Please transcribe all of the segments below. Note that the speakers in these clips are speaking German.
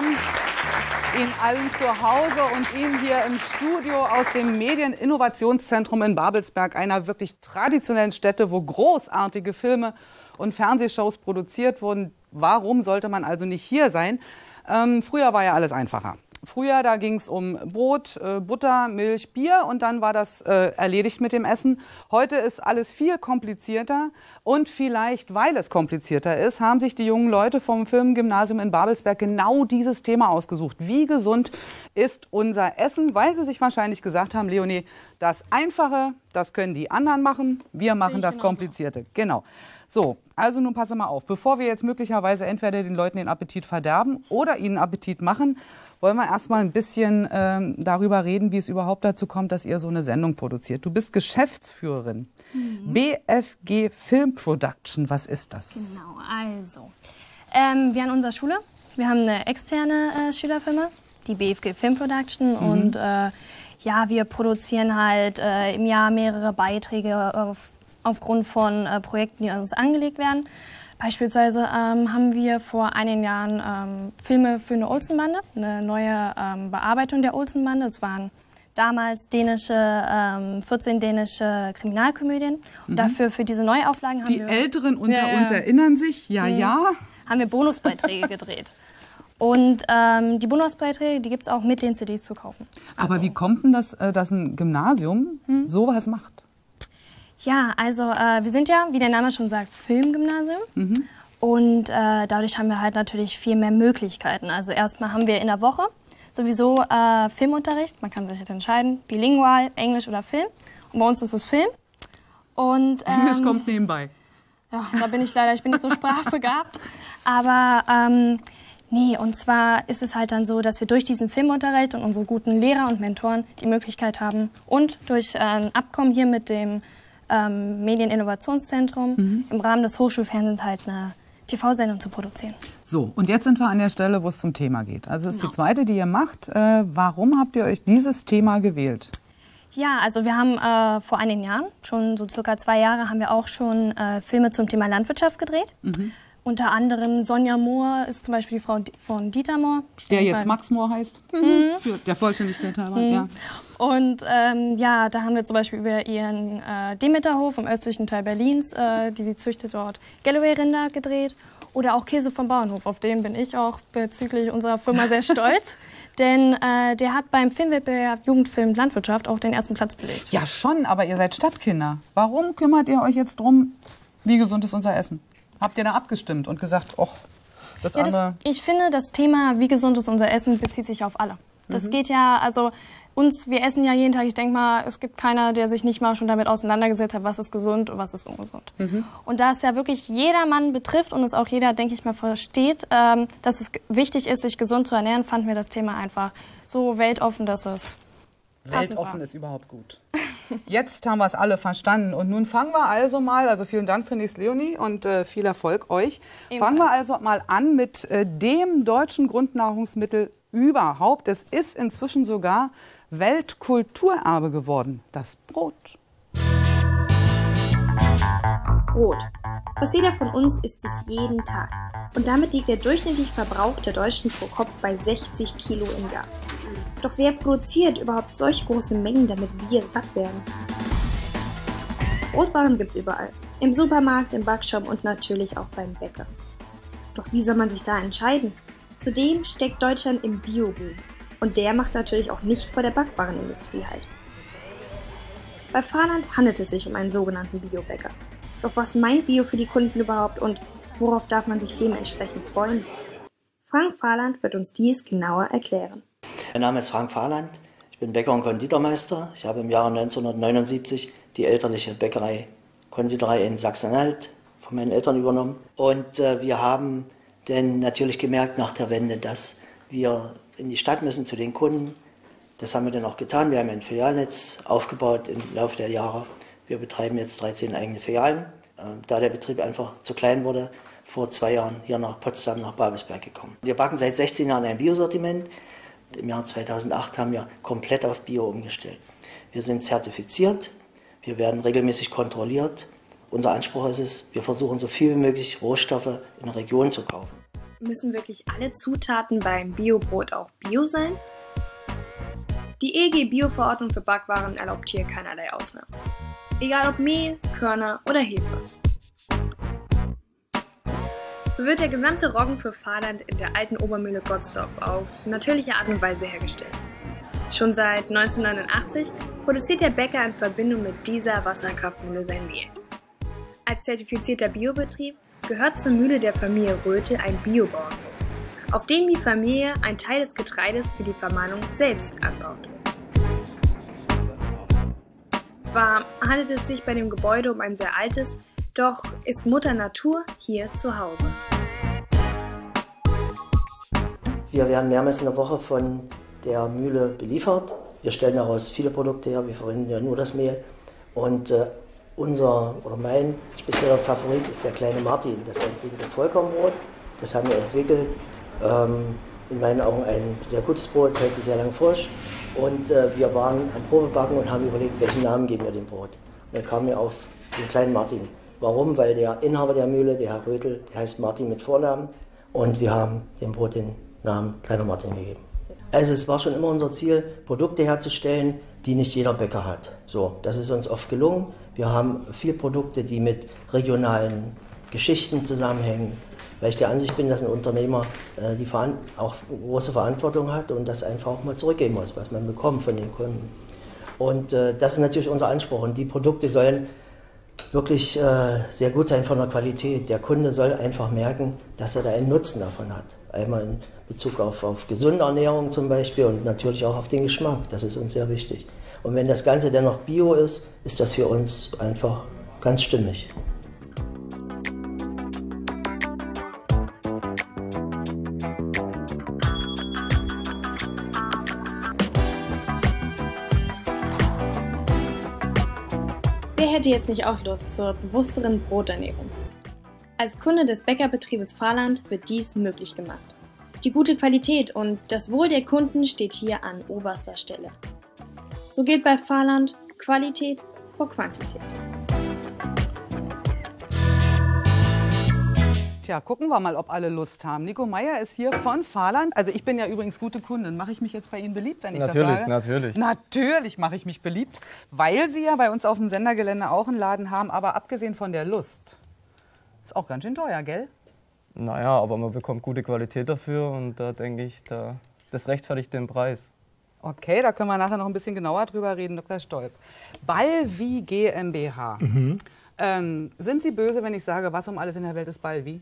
Willkommen Ihnen allen zu Hause und Ihnen hier im Studio aus dem Medieninnovationszentrum in Babelsberg, einer wirklich traditionellen Stätte, wo großartige Filme und Fernsehshows produziert wurden. Warum sollte man also nicht hier sein? Ähm, früher war ja alles einfacher. Früher, da ging es um Brot, äh, Butter, Milch, Bier und dann war das äh, erledigt mit dem Essen. Heute ist alles viel komplizierter und vielleicht, weil es komplizierter ist, haben sich die jungen Leute vom Filmgymnasium in Babelsberg genau dieses Thema ausgesucht. Wie gesund ist unser Essen? Weil sie sich wahrscheinlich gesagt haben, Leonie, das Einfache, das können die anderen machen, wir machen das Komplizierte. Genau. So, also nun passe mal auf. Bevor wir jetzt möglicherweise entweder den Leuten den Appetit verderben oder ihnen Appetit machen, wollen wir erstmal ein bisschen ähm, darüber reden, wie es überhaupt dazu kommt, dass ihr so eine Sendung produziert. Du bist Geschäftsführerin. Mhm. BFG Film Production, was ist das? Genau, also. Ähm, wir an unserer Schule, wir haben eine externe äh, Schülerfirma, die BFG Film Production. Mhm. Und äh, ja, wir produzieren halt äh, im Jahr mehrere Beiträge auf, aufgrund von äh, Projekten, die uns angelegt werden. Beispielsweise ähm, haben wir vor einigen Jahren ähm, Filme für eine Olsenbande, eine neue ähm, Bearbeitung der Olsenbande. Es waren damals dänische, 14 ähm, dänische Kriminalkomödien. Und mhm. dafür für diese Neuauflagen haben Die wir... Die Älteren unter ja, uns erinnern sich, ja, mhm. ja. Haben wir Bonusbeiträge gedreht. Und ähm, die Bonusbeiträge, die gibt es auch mit den CDs zu kaufen. Aber also. wie kommt denn das, äh, dass ein Gymnasium hm? sowas macht? Ja, also äh, wir sind ja, wie der Name schon sagt, Filmgymnasium. Mhm. Und äh, dadurch haben wir halt natürlich viel mehr Möglichkeiten. Also erstmal haben wir in der Woche sowieso äh, Filmunterricht. Man kann sich halt entscheiden, bilingual, Englisch oder Film. Und bei uns ist es Film. Und, ähm, Englisch kommt nebenbei. Ja, da bin ich leider, ich bin nicht so sprachbegabt. Aber ähm, nee, und zwar ist es halt dann so, dass wir durch diesen Filmunterricht und unsere guten Lehrer und Mentoren die Möglichkeit haben und durch äh, ein Abkommen hier mit dem ähm, Medieninnovationszentrum mhm. im Rahmen des Hochschulfernsehens halt eine TV-Sendung zu produzieren. So, und jetzt sind wir an der Stelle, wo es zum Thema geht. Also es ist genau. die zweite, die ihr macht. Äh, warum habt ihr euch dieses Thema gewählt? Ja, also wir haben äh, vor einigen Jahren, schon so circa zwei Jahre, haben wir auch schon äh, Filme zum Thema Landwirtschaft gedreht. Mhm. Unter anderem Sonja Mohr ist zum Beispiel die Frau von Dieter Mohr. Der jetzt Max Mohr heißt. Mhm. Für der Vollständigkeit halber, mhm. ja. Und ähm, ja, da haben wir zum Beispiel über ihren äh, Demeterhof im östlichen Teil Berlins, äh, die sie züchtet dort, Galloway-Rinder gedreht. Oder auch Käse vom Bauernhof, auf den bin ich auch bezüglich unserer Firma sehr stolz. Denn äh, der hat beim Filmwettbewerb Jugendfilm Landwirtschaft auch den ersten Platz belegt. Ja, schon, aber ihr seid Stadtkinder. Warum kümmert ihr euch jetzt drum, wie gesund ist unser Essen? Habt ihr da abgestimmt und gesagt, och, das ja, andere... Das, ich finde, das Thema, wie gesund ist unser Essen, bezieht sich auf alle. Das mhm. geht ja, also uns, wir essen ja jeden Tag. Ich denke mal, es gibt keiner, der sich nicht mal schon damit auseinandergesetzt hat, was ist gesund und was ist ungesund. Mhm. Und da es ja wirklich jeder Mann betrifft und es auch jeder, denke ich mal, versteht, ähm, dass es wichtig ist, sich gesund zu ernähren, fanden wir das Thema einfach so weltoffen, dass es Weltoffen ist überhaupt gut. Jetzt haben wir es alle verstanden. Und nun fangen wir also mal, also vielen Dank zunächst Leonie und äh, viel Erfolg euch. Ebenfalls. Fangen wir also mal an mit äh, dem deutschen Grundnahrungsmittel überhaupt. Es ist inzwischen sogar Weltkulturerbe geworden, das Brot. Brot. Fast jeder von uns isst es jeden Tag. Und damit liegt der durchschnittliche Verbrauch der Deutschen pro Kopf bei 60 Kilo im Jahr. Doch wer produziert überhaupt solch große Mengen, damit wir satt werden? Brotwaren gibt's überall. Im Supermarkt, im Backshop und natürlich auch beim Bäcker. Doch wie soll man sich da entscheiden? Zudem steckt Deutschland im Bio-Boom. Und der macht natürlich auch nicht vor der Backwarenindustrie halt. Bei Fahrland handelt es sich um einen sogenannten Biobäcker. Doch was meint Bio für die Kunden überhaupt und worauf darf man sich dementsprechend freuen? Frank Fahrland wird uns dies genauer erklären. Mein Name ist Frank Fahrland. Ich bin Bäcker und Konditormeister. Ich habe im Jahre 1979 die elterliche Bäckerei Konditorei in Sachsen-Anhalt von meinen Eltern übernommen. Und äh, wir haben dann natürlich gemerkt nach der Wende, dass wir in die Stadt müssen zu den Kunden. Das haben wir dann auch getan. Wir haben ein Filialnetz aufgebaut im Laufe der Jahre. Wir betreiben jetzt 13 eigene Filialen. Äh, da der Betrieb einfach zu klein wurde, vor zwei Jahren hier nach Potsdam, nach Babelsberg gekommen. Wir backen seit 16 Jahren ein Biosortiment. Im Jahr 2008 haben wir komplett auf Bio umgestellt. Wir sind zertifiziert, wir werden regelmäßig kontrolliert. Unser Anspruch ist es, wir versuchen so viel wie möglich Rohstoffe in der Region zu kaufen. Müssen wirklich alle Zutaten beim Biobrot auch Bio sein? Die EG Bio-Verordnung für Backwaren erlaubt hier keinerlei Ausnahmen. Egal ob Mehl, Körner oder Hefe. So wird der gesamte Roggen für Fahrland in der alten Obermühle Gottsdorf auf natürliche Art und Weise hergestellt. Schon seit 1989 produziert der Bäcker in Verbindung mit dieser Wasserkraftmühle sein Mehl. Als zertifizierter Biobetrieb gehört zur Mühle der Familie Rötel ein Biobauernhof, auf dem die Familie einen Teil des Getreides für die Vermahlung selbst anbaut. Zwar handelt es sich bei dem Gebäude um ein sehr altes, doch ist Mutter Natur hier zu Hause. Wir werden mehrmals in der Woche von der Mühle beliefert. Wir stellen daraus viele Produkte her, wir verwenden ja nur das Mehl. Und äh, unser oder mein spezieller Favorit ist der kleine Martin, das entdiente Vollkornbrot. Das haben wir entwickelt. Ähm, in meinen Augen ein sehr gutes Brot, hält sich sehr lang frisch. Und äh, wir waren am Probebacken und haben überlegt, welchen Namen geben wir dem Brot. Und dann kamen wir auf den kleinen Martin. Warum? Weil der Inhaber der Mühle, der Herr Rötel, der heißt Martin mit Vornamen. Und wir haben dem Brot den Namen Kleiner Martin gegeben. Also es war schon immer unser Ziel, Produkte herzustellen, die nicht jeder Bäcker hat. So, das ist uns oft gelungen. Wir haben viele Produkte, die mit regionalen Geschichten zusammenhängen, weil ich der Ansicht bin, dass ein Unternehmer äh, die auch große Verantwortung hat und das einfach auch mal zurückgeben muss, was man bekommt von den Kunden. Und äh, das ist natürlich unser Anspruch. Und die Produkte sollen wirklich äh, sehr gut sein von der Qualität. Der Kunde soll einfach merken, dass er da einen Nutzen davon hat. Einmal in Bezug auf, auf gesunde Ernährung zum Beispiel und natürlich auch auf den Geschmack. Das ist uns sehr wichtig. Und wenn das Ganze dann noch bio ist, ist das für uns einfach ganz stimmig. Wer hätte jetzt nicht auch Lust zur bewussteren Broternährung? Als Kunde des Bäckerbetriebes Fahrland wird dies möglich gemacht. Die gute Qualität und das Wohl der Kunden steht hier an oberster Stelle. So geht bei Fahrland Qualität vor Quantität. Tja, gucken wir mal, ob alle Lust haben. Nico Meyer ist hier von Fahrland. Also ich bin ja übrigens gute Kundin. Mache ich mich jetzt bei Ihnen beliebt, wenn ich natürlich, das sage? Natürlich, natürlich. Natürlich mache ich mich beliebt, weil Sie ja bei uns auf dem Sendergelände auch einen Laden haben. Aber abgesehen von der Lust, ist auch ganz schön teuer, gell? Naja, aber man bekommt gute Qualität dafür und da denke ich, da, das rechtfertigt den Preis. Okay, da können wir nachher noch ein bisschen genauer drüber reden, Dr. Stolp. Ballvi GmbH. Mhm. Ähm, sind Sie böse, wenn ich sage, was um alles in der Welt ist Ballvi?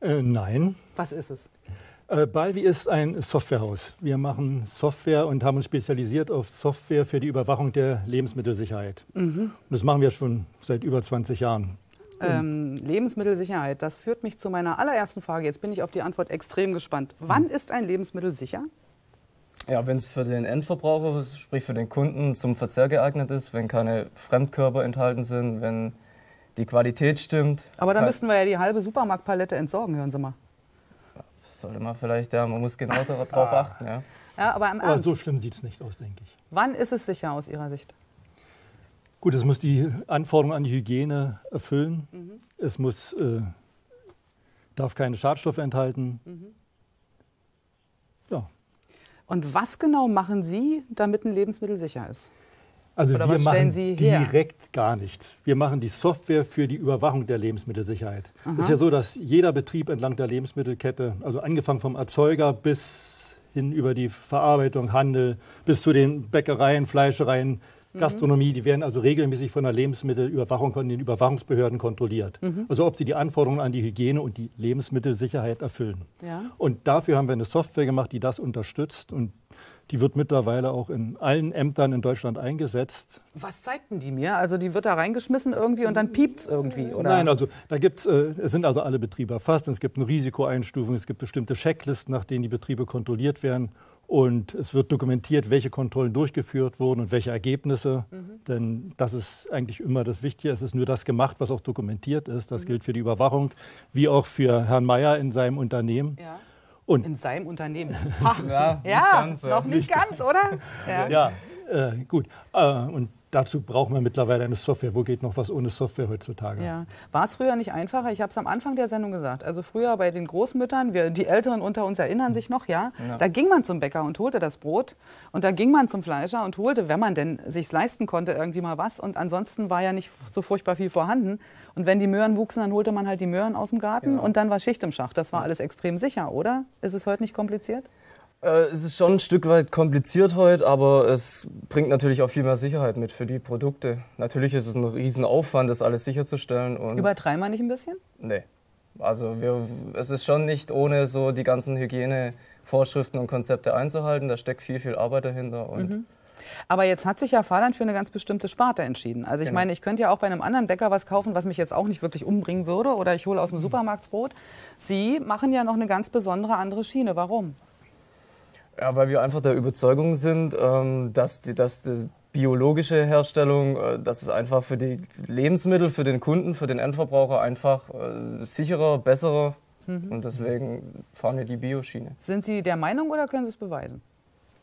Äh, nein. Was ist es? Äh, Balvi ist ein Softwarehaus. Wir machen Software und haben uns spezialisiert auf Software für die Überwachung der Lebensmittelsicherheit. Mhm. Und das machen wir schon seit über 20 Jahren. Ähm, Lebensmittelsicherheit, das führt mich zu meiner allerersten Frage. Jetzt bin ich auf die Antwort extrem gespannt. Wann ist ein Lebensmittel sicher? Ja, wenn es für den Endverbraucher, sprich für den Kunden, zum Verzehr geeignet ist, wenn keine Fremdkörper enthalten sind, wenn die Qualität stimmt. Aber da müssten wir ja die halbe Supermarktpalette entsorgen, hören Sie mal. Sollte man vielleicht, ja, man muss genau darauf ah. achten. Ja. ja aber, aber so schlimm sieht es nicht aus, denke ich. Wann ist es sicher aus Ihrer Sicht? Gut, es muss die Anforderungen an die Hygiene erfüllen. Mhm. Es muss, äh, darf keine Schadstoffe enthalten. Mhm. Und was genau machen Sie, damit ein Lebensmittel sicher ist? Also Oder wir machen direkt gar nichts. Wir machen die Software für die Überwachung der Lebensmittelsicherheit. Es ist ja so, dass jeder Betrieb entlang der Lebensmittelkette, also angefangen vom Erzeuger bis hin über die Verarbeitung, Handel, bis zu den Bäckereien, Fleischereien. Gastronomie, die werden also regelmäßig von der Lebensmittelüberwachung von den Überwachungsbehörden kontrolliert. Mhm. Also ob sie die Anforderungen an die Hygiene und die Lebensmittelsicherheit erfüllen. Ja. Und dafür haben wir eine Software gemacht, die das unterstützt und die wird mittlerweile auch in allen Ämtern in Deutschland eingesetzt. Was zeigten die mir? Also die wird da reingeschmissen irgendwie und dann piept es irgendwie, oder? Nein, also da gibt's, äh, es sind also alle Betriebe erfasst. Es gibt eine Risikoeinstufung, es gibt bestimmte Checklisten, nach denen die Betriebe kontrolliert werden. Und es wird dokumentiert, welche Kontrollen durchgeführt wurden und welche Ergebnisse. Mhm. Denn das ist eigentlich immer das Wichtige. Es ist nur das gemacht, was auch dokumentiert ist. Das mhm. gilt für die Überwachung, wie auch für Herrn Mayer in seinem Unternehmen. Ja. Und in seinem Unternehmen. Ha. Ja, ja ganz, noch nicht ganz, oder? Ja, ja äh, gut. Äh, und dazu braucht man mittlerweile eine Software. Wo geht noch was ohne Software heutzutage? Ja. War es früher nicht einfacher? Ich habe es am Anfang der Sendung gesagt. Also früher bei den Großmüttern, wir, die Älteren unter uns erinnern sich noch, ja, ja, da ging man zum Bäcker und holte das Brot und da ging man zum Fleischer und holte, wenn man denn sich leisten konnte, irgendwie mal was. Und ansonsten war ja nicht so furchtbar viel vorhanden. Und wenn die Möhren wuchsen, dann holte man halt die Möhren aus dem Garten ja. und dann war Schicht im Schacht. Das war alles extrem sicher, oder? Ist es heute nicht kompliziert? Äh, es ist schon ein Stück weit kompliziert heute, aber es bringt natürlich auch viel mehr Sicherheit mit für die Produkte. Natürlich ist es ein Riesenaufwand, das alles sicherzustellen. Und Übertreiben wir nicht ein bisschen? Nee. Also wir, es ist schon nicht ohne so die ganzen Hygienevorschriften und Konzepte einzuhalten. Da steckt viel, viel Arbeit dahinter. Mhm. Aber jetzt hat sich ja Fahrland für eine ganz bestimmte Sparte entschieden. Also ich genau. meine, ich könnte ja auch bei einem anderen Bäcker was kaufen, was mich jetzt auch nicht wirklich umbringen würde. Oder ich hole aus dem mhm. Supermarktbrot. Sie machen ja noch eine ganz besondere andere Schiene. Warum? Ja, weil wir einfach der Überzeugung sind, ähm, dass die, dass die biologische Herstellung, äh, dass es einfach für die Lebensmittel, für den Kunden, für den Endverbraucher einfach äh, sicherer, besserer mhm. und deswegen fahren wir die Bioschiene. Sind Sie der Meinung oder können Sie es beweisen?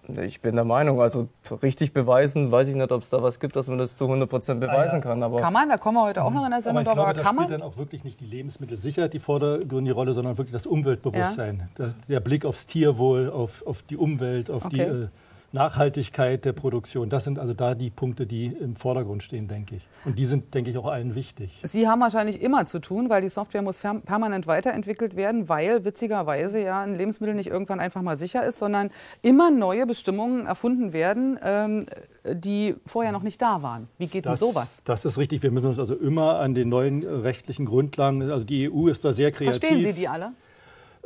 Ich bin der Meinung, also richtig beweisen, weiß ich nicht, ob es da was gibt, dass man das zu 100 Prozent beweisen ah, ja. kann. Aber kann man, da kommen wir heute auch noch in der Sendung. Aber ich glaube, da spielt dann auch wirklich nicht die Lebensmittelsicherheit die vordergründige Rolle, sondern wirklich das Umweltbewusstsein. Ja. Der, der, Blick aufs Tierwohl, auf, auf die Umwelt, auf okay. die äh, Nachhaltigkeit der Produktion. Das sind also da die Punkte, die im Vordergrund stehen, denke ich. Und die sind, denke ich, auch allen wichtig. Sie haben wahrscheinlich immer zu tun, weil die Software muss permanent weiterentwickelt werden, weil witzigerweise ja ein Lebensmittel nicht irgendwann einfach mal sicher ist, sondern immer neue Bestimmungen erfunden werden, ähm, die vorher noch nicht da waren. Wie geht das, denn sowas? Das ist richtig. Wir müssen uns also immer an den neuen rechtlichen Grundlagen, also die EU ist da sehr kreativ. Verstehen Sie die alle?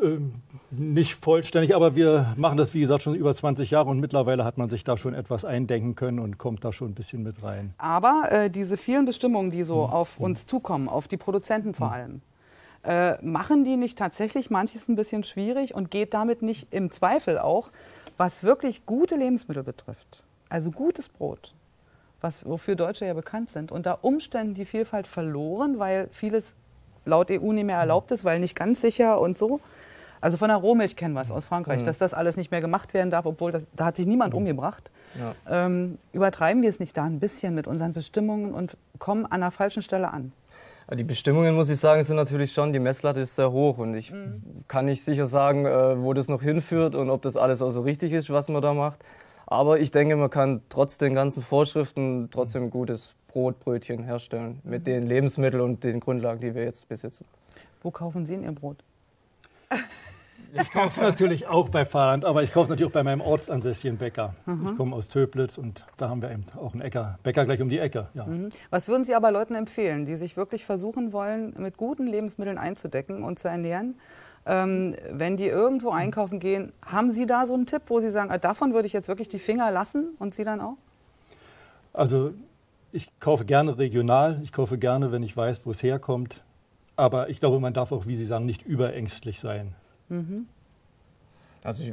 Ähm, nicht vollständig, aber wir machen das, wie gesagt, schon über 20 Jahre und mittlerweile hat man sich da schon etwas eindenken können und kommt da schon ein bisschen mit rein. Aber äh, diese vielen Bestimmungen, die so mhm. auf uns zukommen, auf die Produzenten vor mhm. allem, äh, machen die nicht tatsächlich manches ein bisschen schwierig und geht damit nicht im Zweifel auch, was wirklich gute Lebensmittel betrifft, also gutes Brot, was, wofür Deutsche ja bekannt sind, unter Umständen die Vielfalt verloren, weil vieles laut EU nicht mehr erlaubt ist, weil nicht ganz sicher und so. Also von der Rohmilch kennen wir es aus Frankreich, mhm. dass das alles nicht mehr gemacht werden darf, obwohl das, da hat sich niemand mhm. umgebracht. Ja. Ähm, übertreiben wir es nicht da ein bisschen mit unseren Bestimmungen und kommen an der falschen Stelle an? Die Bestimmungen, muss ich sagen, sind natürlich schon, die Messlatte ist sehr hoch und ich mhm. kann nicht sicher sagen, äh, wo das noch hinführt und ob das alles auch so richtig ist, was man da macht. Aber ich denke, man kann trotz den ganzen Vorschriften trotzdem ein gutes Brot, Brötchen herstellen mit mhm. den Lebensmitteln und den Grundlagen, die wir jetzt besitzen. Wo kaufen Sie denn Ihr Brot? Ich kaufe es natürlich auch bei Fahrland, aber ich kaufe es natürlich auch bei meinem ortsansässigen Bäcker. Mhm. Ich komme aus Töplitz und da haben wir eben auch einen Äcker, Bäcker gleich um die Ecke. Ja. Mhm. Was würden Sie aber Leuten empfehlen, die sich wirklich versuchen wollen, mit guten Lebensmitteln einzudecken und zu ernähren? Ähm, wenn die irgendwo einkaufen gehen, haben Sie da so einen Tipp, wo Sie sagen, ah, davon würde ich jetzt wirklich die Finger lassen und Sie dann auch? Also ich kaufe gerne regional, ich kaufe gerne, wenn ich weiß, wo es herkommt. Aber ich glaube, man darf auch, wie Sie sagen, nicht überängstlich sein. Mhm. Also ich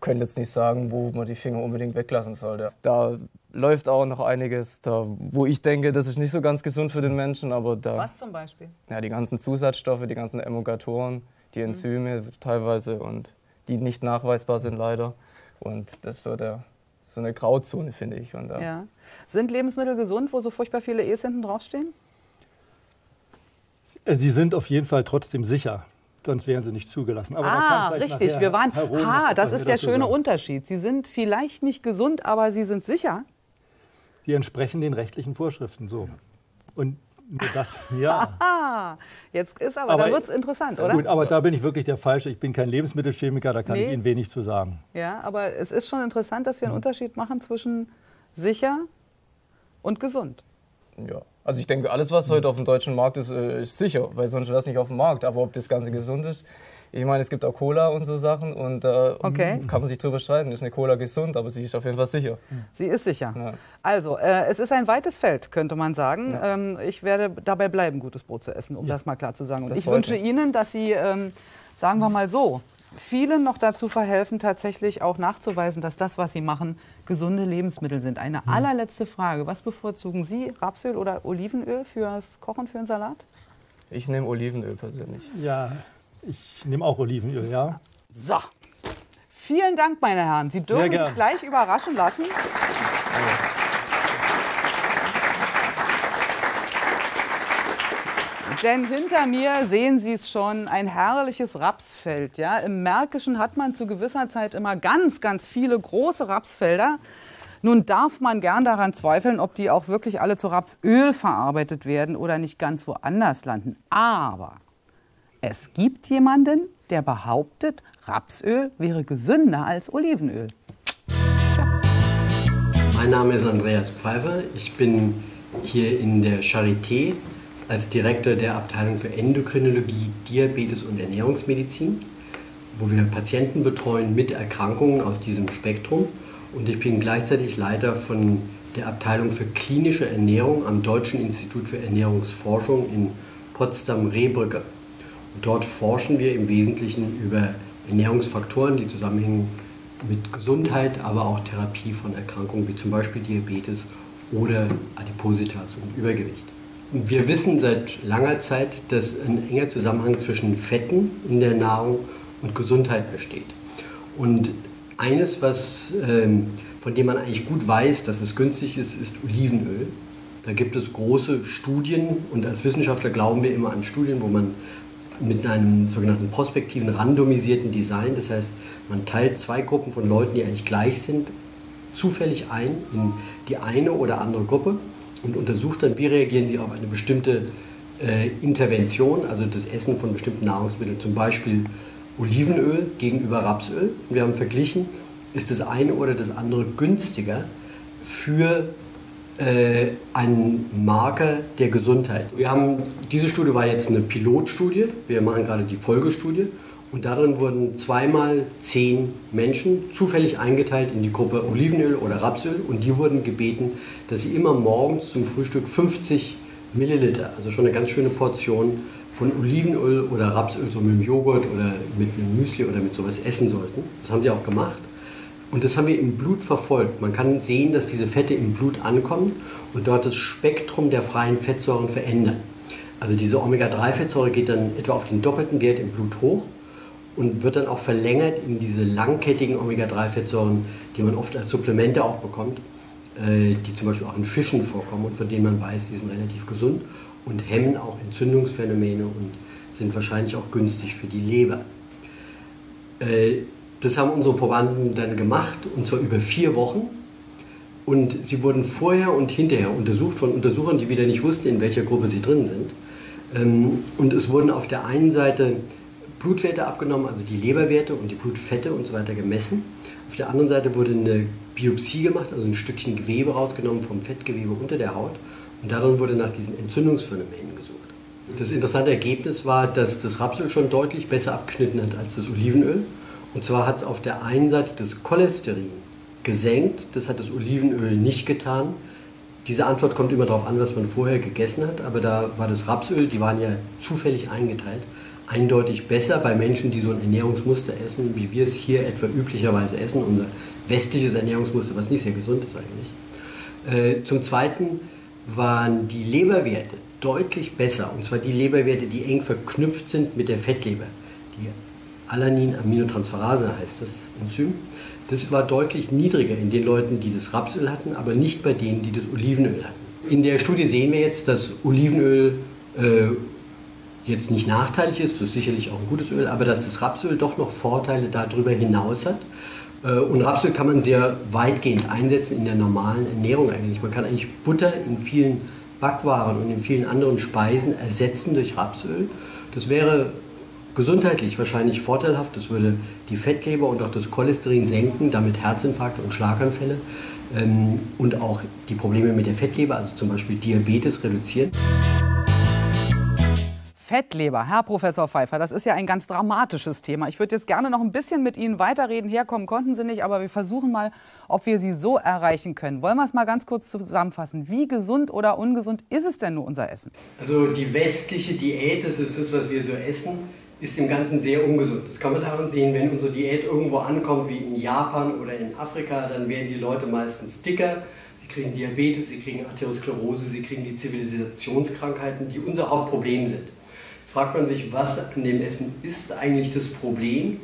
könnte jetzt nicht sagen, wo man die Finger unbedingt weglassen sollte. Da läuft auch noch einiges, da, wo ich denke, das ist nicht so ganz gesund für den Menschen. Aber da, Was zum Beispiel? Ja, die ganzen Zusatzstoffe, die ganzen Emulgatoren, die mhm. Enzyme mhm. teilweise und die nicht nachweisbar sind leider. Und das ist so, der, so eine Grauzone, finde ich. Und ja. Sind Lebensmittel gesund, wo so furchtbar viele E's hinten draufstehen? Sie sind auf jeden Fall trotzdem sicher sonst wären sie nicht zugelassen. Aber ah, richtig. Wir waren. Ha, das ist der schöne sagen. Unterschied. Sie sind vielleicht nicht gesund, aber sie sind sicher. Sie entsprechen den rechtlichen Vorschriften so. Und das, ja. Jetzt ist aber, aber da wird es interessant, oder? Gut, aber da bin ich wirklich der Falsche. Ich bin kein Lebensmittelchemiker, da kann nee. ich Ihnen wenig zu sagen. Ja, aber es ist schon interessant, dass wir einen mhm. Unterschied machen zwischen sicher und gesund. Ja. Also ich denke, alles, was heute auf dem deutschen Markt ist, äh, ist sicher, weil sonst wäre es nicht auf dem Markt. Aber ob das Ganze gesund ist, ich meine, es gibt auch Cola und so Sachen und da äh, okay. kann man sich drüber streiten. Ist eine Cola gesund, aber sie ist auf jeden Fall sicher. Sie ist sicher. Ja. Also, äh, es ist ein weites Feld, könnte man sagen. Ja. Ähm, ich werde dabei bleiben, gutes Brot zu essen, um ja. das mal klar zu sagen. Und das ich wünsche Ihnen, dass Sie, ähm, sagen wir mal so, vielen noch dazu verhelfen, tatsächlich auch nachzuweisen, dass das, was sie machen, gesunde Lebensmittel sind. Eine hm. allerletzte Frage. Was bevorzugen Sie, Rapsöl oder Olivenöl fürs Kochen, für einen Salat? Ich nehme Olivenöl persönlich. Ja, ich nehme auch Olivenöl, ja. So. Vielen Dank, meine Herren. Sie dürfen sich gleich überraschen lassen. Denn hinter mir sehen Sie es schon, ein herrliches Rapsfeld. Ja? Im Märkischen hat man zu gewisser Zeit immer ganz, ganz viele große Rapsfelder. Nun darf man gern daran zweifeln, ob die auch wirklich alle zu Rapsöl verarbeitet werden oder nicht ganz woanders landen. Aber es gibt jemanden, der behauptet, Rapsöl wäre gesünder als Olivenöl. Mein Name ist Andreas Pfeiffer. Ich bin hier in der Charité als Direktor der Abteilung für Endokrinologie, Diabetes und Ernährungsmedizin, wo wir Patienten betreuen mit Erkrankungen aus diesem Spektrum. Und ich bin gleichzeitig Leiter von der Abteilung für klinische Ernährung am Deutschen Institut für Ernährungsforschung in Potsdam-Rehbrücke. Dort forschen wir im Wesentlichen über Ernährungsfaktoren, die zusammenhängen mit Gesundheit, aber auch Therapie von Erkrankungen wie zum Beispiel Diabetes oder Adipositas und Übergewicht. Wir wissen seit langer Zeit, dass ein enger Zusammenhang zwischen Fetten in der Nahrung und Gesundheit besteht. Und eines, was, ähm, von dem man eigentlich gut weiß, dass es günstig ist, ist Olivenöl. Da gibt es große Studien und als Wissenschaftler glauben wir immer an Studien, wo man mit einem sogenannten prospektiven randomisierten Design, das heißt, man teilt zwei Gruppen von Leuten, die eigentlich gleich sind, zufällig ein in die eine oder andere Gruppe und untersucht dann, wie reagieren sie auf eine bestimmte äh, Intervention, also das Essen von bestimmten Nahrungsmitteln, zum Beispiel Olivenöl gegenüber Rapsöl. Wir haben verglichen, ist das eine oder das andere günstiger für äh, einen Marker der Gesundheit. Wir haben, diese Studie war jetzt eine Pilotstudie, wir machen gerade die Folgestudie und darin wurden zweimal zehn Menschen zufällig eingeteilt in die Gruppe Olivenöl oder Rapsöl und die wurden gebeten, dass sie immer morgens zum Frühstück 50 Milliliter, also schon eine ganz schöne Portion von Olivenöl oder Rapsöl, so mit dem Joghurt oder mit einem Müsli oder mit sowas essen sollten. Das haben sie auch gemacht. Und das haben wir im Blut verfolgt. Man kann sehen, dass diese Fette im Blut ankommen und dort das Spektrum der freien Fettsäuren verändern. Also diese Omega-3-Fettsäure geht dann etwa auf den doppelten Wert im Blut hoch und wird dann auch verlängert in diese langkettigen Omega-3-Fettsäuren, die man oft als Supplemente auch bekommt, äh, die zum Beispiel auch in Fischen vorkommen und von denen man weiß, die sind relativ gesund und hemmen auch Entzündungsphänomene und sind wahrscheinlich auch günstig für die Leber. Äh, das haben unsere Probanden dann gemacht und zwar über vier Wochen. Und sie wurden vorher und hinterher untersucht von Untersuchern, die wieder nicht wussten, in welcher Gruppe sie drin sind. Ähm, und es wurden auf der einen Seite Blutwerte abgenommen, also die Leberwerte und die Blutfette und so weiter gemessen. Auf der anderen Seite wurde eine Biopsie gemacht, also ein Stückchen Gewebe rausgenommen vom Fettgewebe unter der Haut und darin wurde nach diesen Entzündungsphänomenen gesucht. Das interessante Ergebnis war, dass das Rapsöl schon deutlich besser abgeschnitten hat als das Olivenöl. Und zwar hat es auf der einen Seite das Cholesterin gesenkt, das hat das Olivenöl nicht getan. Diese Antwort kommt immer darauf an, was man vorher gegessen hat, aber da war das Rapsöl, die waren ja zufällig eingeteilt, eindeutig besser bei Menschen, die so ein Ernährungsmuster essen, wie wir es hier etwa üblicherweise essen, unser westliches Ernährungsmuster, was nicht sehr gesund ist eigentlich. Äh, zum Zweiten waren die Leberwerte deutlich besser, und zwar die Leberwerte, die eng verknüpft sind mit der Fettleber. Die Alanin-Aminotransferase heißt das Enzym. Das war deutlich niedriger in den Leuten, die das Rapsöl hatten, aber nicht bei denen, die das Olivenöl hatten. In der Studie sehen wir jetzt, dass Olivenöl äh, jetzt nicht nachteilig ist, das ist sicherlich auch ein gutes Öl, aber dass das Rapsöl doch noch Vorteile darüber hinaus hat. Äh, und Rapsöl kann man sehr weitgehend einsetzen in der normalen Ernährung eigentlich. Man kann eigentlich Butter in vielen Backwaren und in vielen anderen Speisen ersetzen durch Rapsöl. Das wäre gesundheitlich wahrscheinlich vorteilhaft. Das würde die Fettleber und auch das Cholesterin senken, damit Herzinfarkte und Schlaganfälle ähm, und auch die Probleme mit der Fettleber, also zum Beispiel Diabetes, reduzieren. Fettleber, Herr Professor Pfeiffer, das ist ja ein ganz dramatisches Thema. Ich würde jetzt gerne noch ein bisschen mit Ihnen weiterreden. Herkommen konnten Sie nicht, aber wir versuchen mal, ob wir Sie so erreichen können. Wollen wir es mal ganz kurz zusammenfassen? Wie gesund oder ungesund ist es denn nur unser Essen? Also die westliche Diät, das ist das, was wir so essen, ist im Ganzen sehr ungesund. Das kann man daran sehen, wenn unsere Diät irgendwo ankommt, wie in Japan oder in Afrika, dann werden die Leute meistens dicker sie kriegen Diabetes, sie kriegen Arteriosklerose, sie kriegen die Zivilisationskrankheiten, die unser Hauptproblem sind. Fragt man sich, was an dem Essen ist eigentlich das Problem?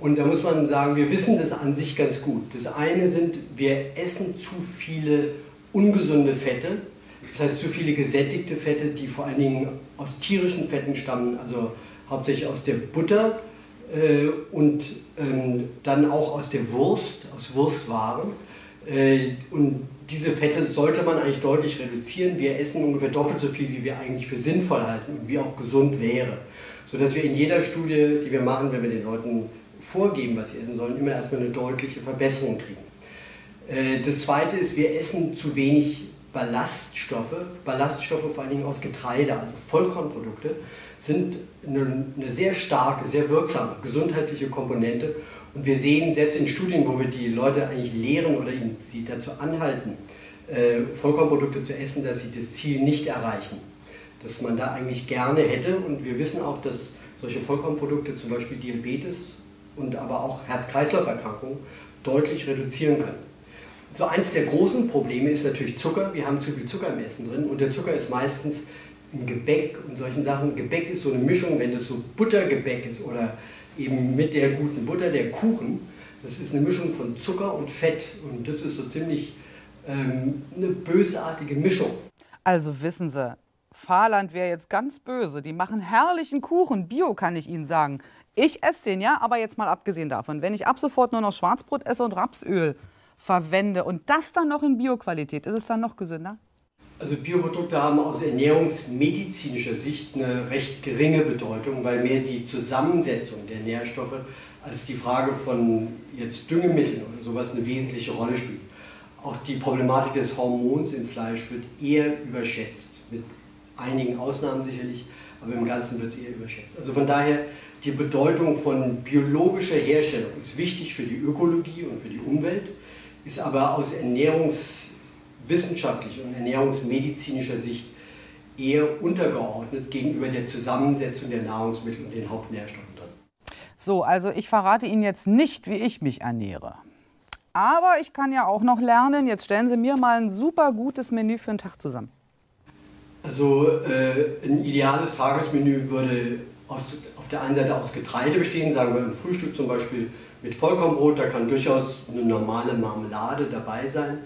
Und da muss man sagen, wir wissen das an sich ganz gut. Das eine sind, wir essen zu viele ungesunde Fette. Das heißt, zu viele gesättigte Fette, die vor allen Dingen aus tierischen Fetten stammen, also hauptsächlich aus der Butter äh, und ähm, dann auch aus der Wurst, aus Wurstwaren. Äh, und diese Fette sollte man eigentlich deutlich reduzieren. Wir essen ungefähr doppelt so viel, wie wir eigentlich für sinnvoll halten und wie auch gesund wäre. Sodass wir in jeder Studie, die wir machen, wenn wir den Leuten vorgeben, was sie essen sollen, immer erstmal eine deutliche Verbesserung kriegen. Äh, das zweite ist, wir essen zu wenig Ballaststoffe, Ballaststoffe vor allen Dingen aus Getreide, also Vollkornprodukte, sind eine, eine, sehr starke, sehr wirksame gesundheitliche Komponente. Und wir sehen selbst in Studien, wo wir die Leute eigentlich lehren oder sie dazu anhalten, äh, Vollkornprodukte zu essen, dass sie das Ziel nicht erreichen. Dass man da eigentlich gerne hätte. Und wir wissen auch, dass solche Vollkornprodukte zum Beispiel Diabetes und aber auch Herz-Kreislauf-Erkrankungen deutlich reduzieren können. So eins der großen Probleme ist natürlich Zucker. Wir haben zu viel Zucker im Essen drin und der Zucker ist meistens im Gebäck und solchen Sachen. Gebäck ist so eine Mischung, wenn das so Buttergebäck ist oder eben mit der guten Butter, der Kuchen. Das ist eine Mischung von Zucker und Fett und das ist so ziemlich ähm, eine bösartige Mischung. Also wissen Sie, Fahrland wäre jetzt ganz böse. Die machen herrlichen Kuchen, Bio kann ich Ihnen sagen. Ich esse den ja, aber jetzt mal abgesehen davon, wenn ich ab sofort nur noch Schwarzbrot esse und Rapsöl verwende und das dann noch in Bioqualität, ist es dann noch gesünder? Also Bioprodukte haben aus ernährungsmedizinischer Sicht eine recht geringe Bedeutung, weil mehr die Zusammensetzung der Nährstoffe als die Frage von jetzt Düngemitteln oder sowas eine wesentliche Rolle spielt. Auch die Problematik des Hormons im Fleisch wird eher überschätzt, mit einigen Ausnahmen sicherlich, aber im Ganzen wird es eher überschätzt. Also von daher, die Bedeutung von biologischer Herstellung ist wichtig für die Ökologie und für die Umwelt, ist aber aus ernährungswissenschaftlicher und ernährungsmedizinischer Sicht eher untergeordnet gegenüber der Zusammensetzung der Nahrungsmittel und den Hauptnährstoffen drin. So, also ich verrate Ihnen jetzt nicht, wie ich mich ernähre. Aber ich kann ja auch noch lernen. Jetzt stellen Sie mir mal ein super gutes Menü für einen Tag zusammen. Also äh, ein ideales Tagesmenü würde aus, auf der einen Seite aus Getreide bestehen, sagen wir ein Frühstück zum Beispiel mit Vollkornbrot, da kann durchaus eine normale Marmelade dabei sein.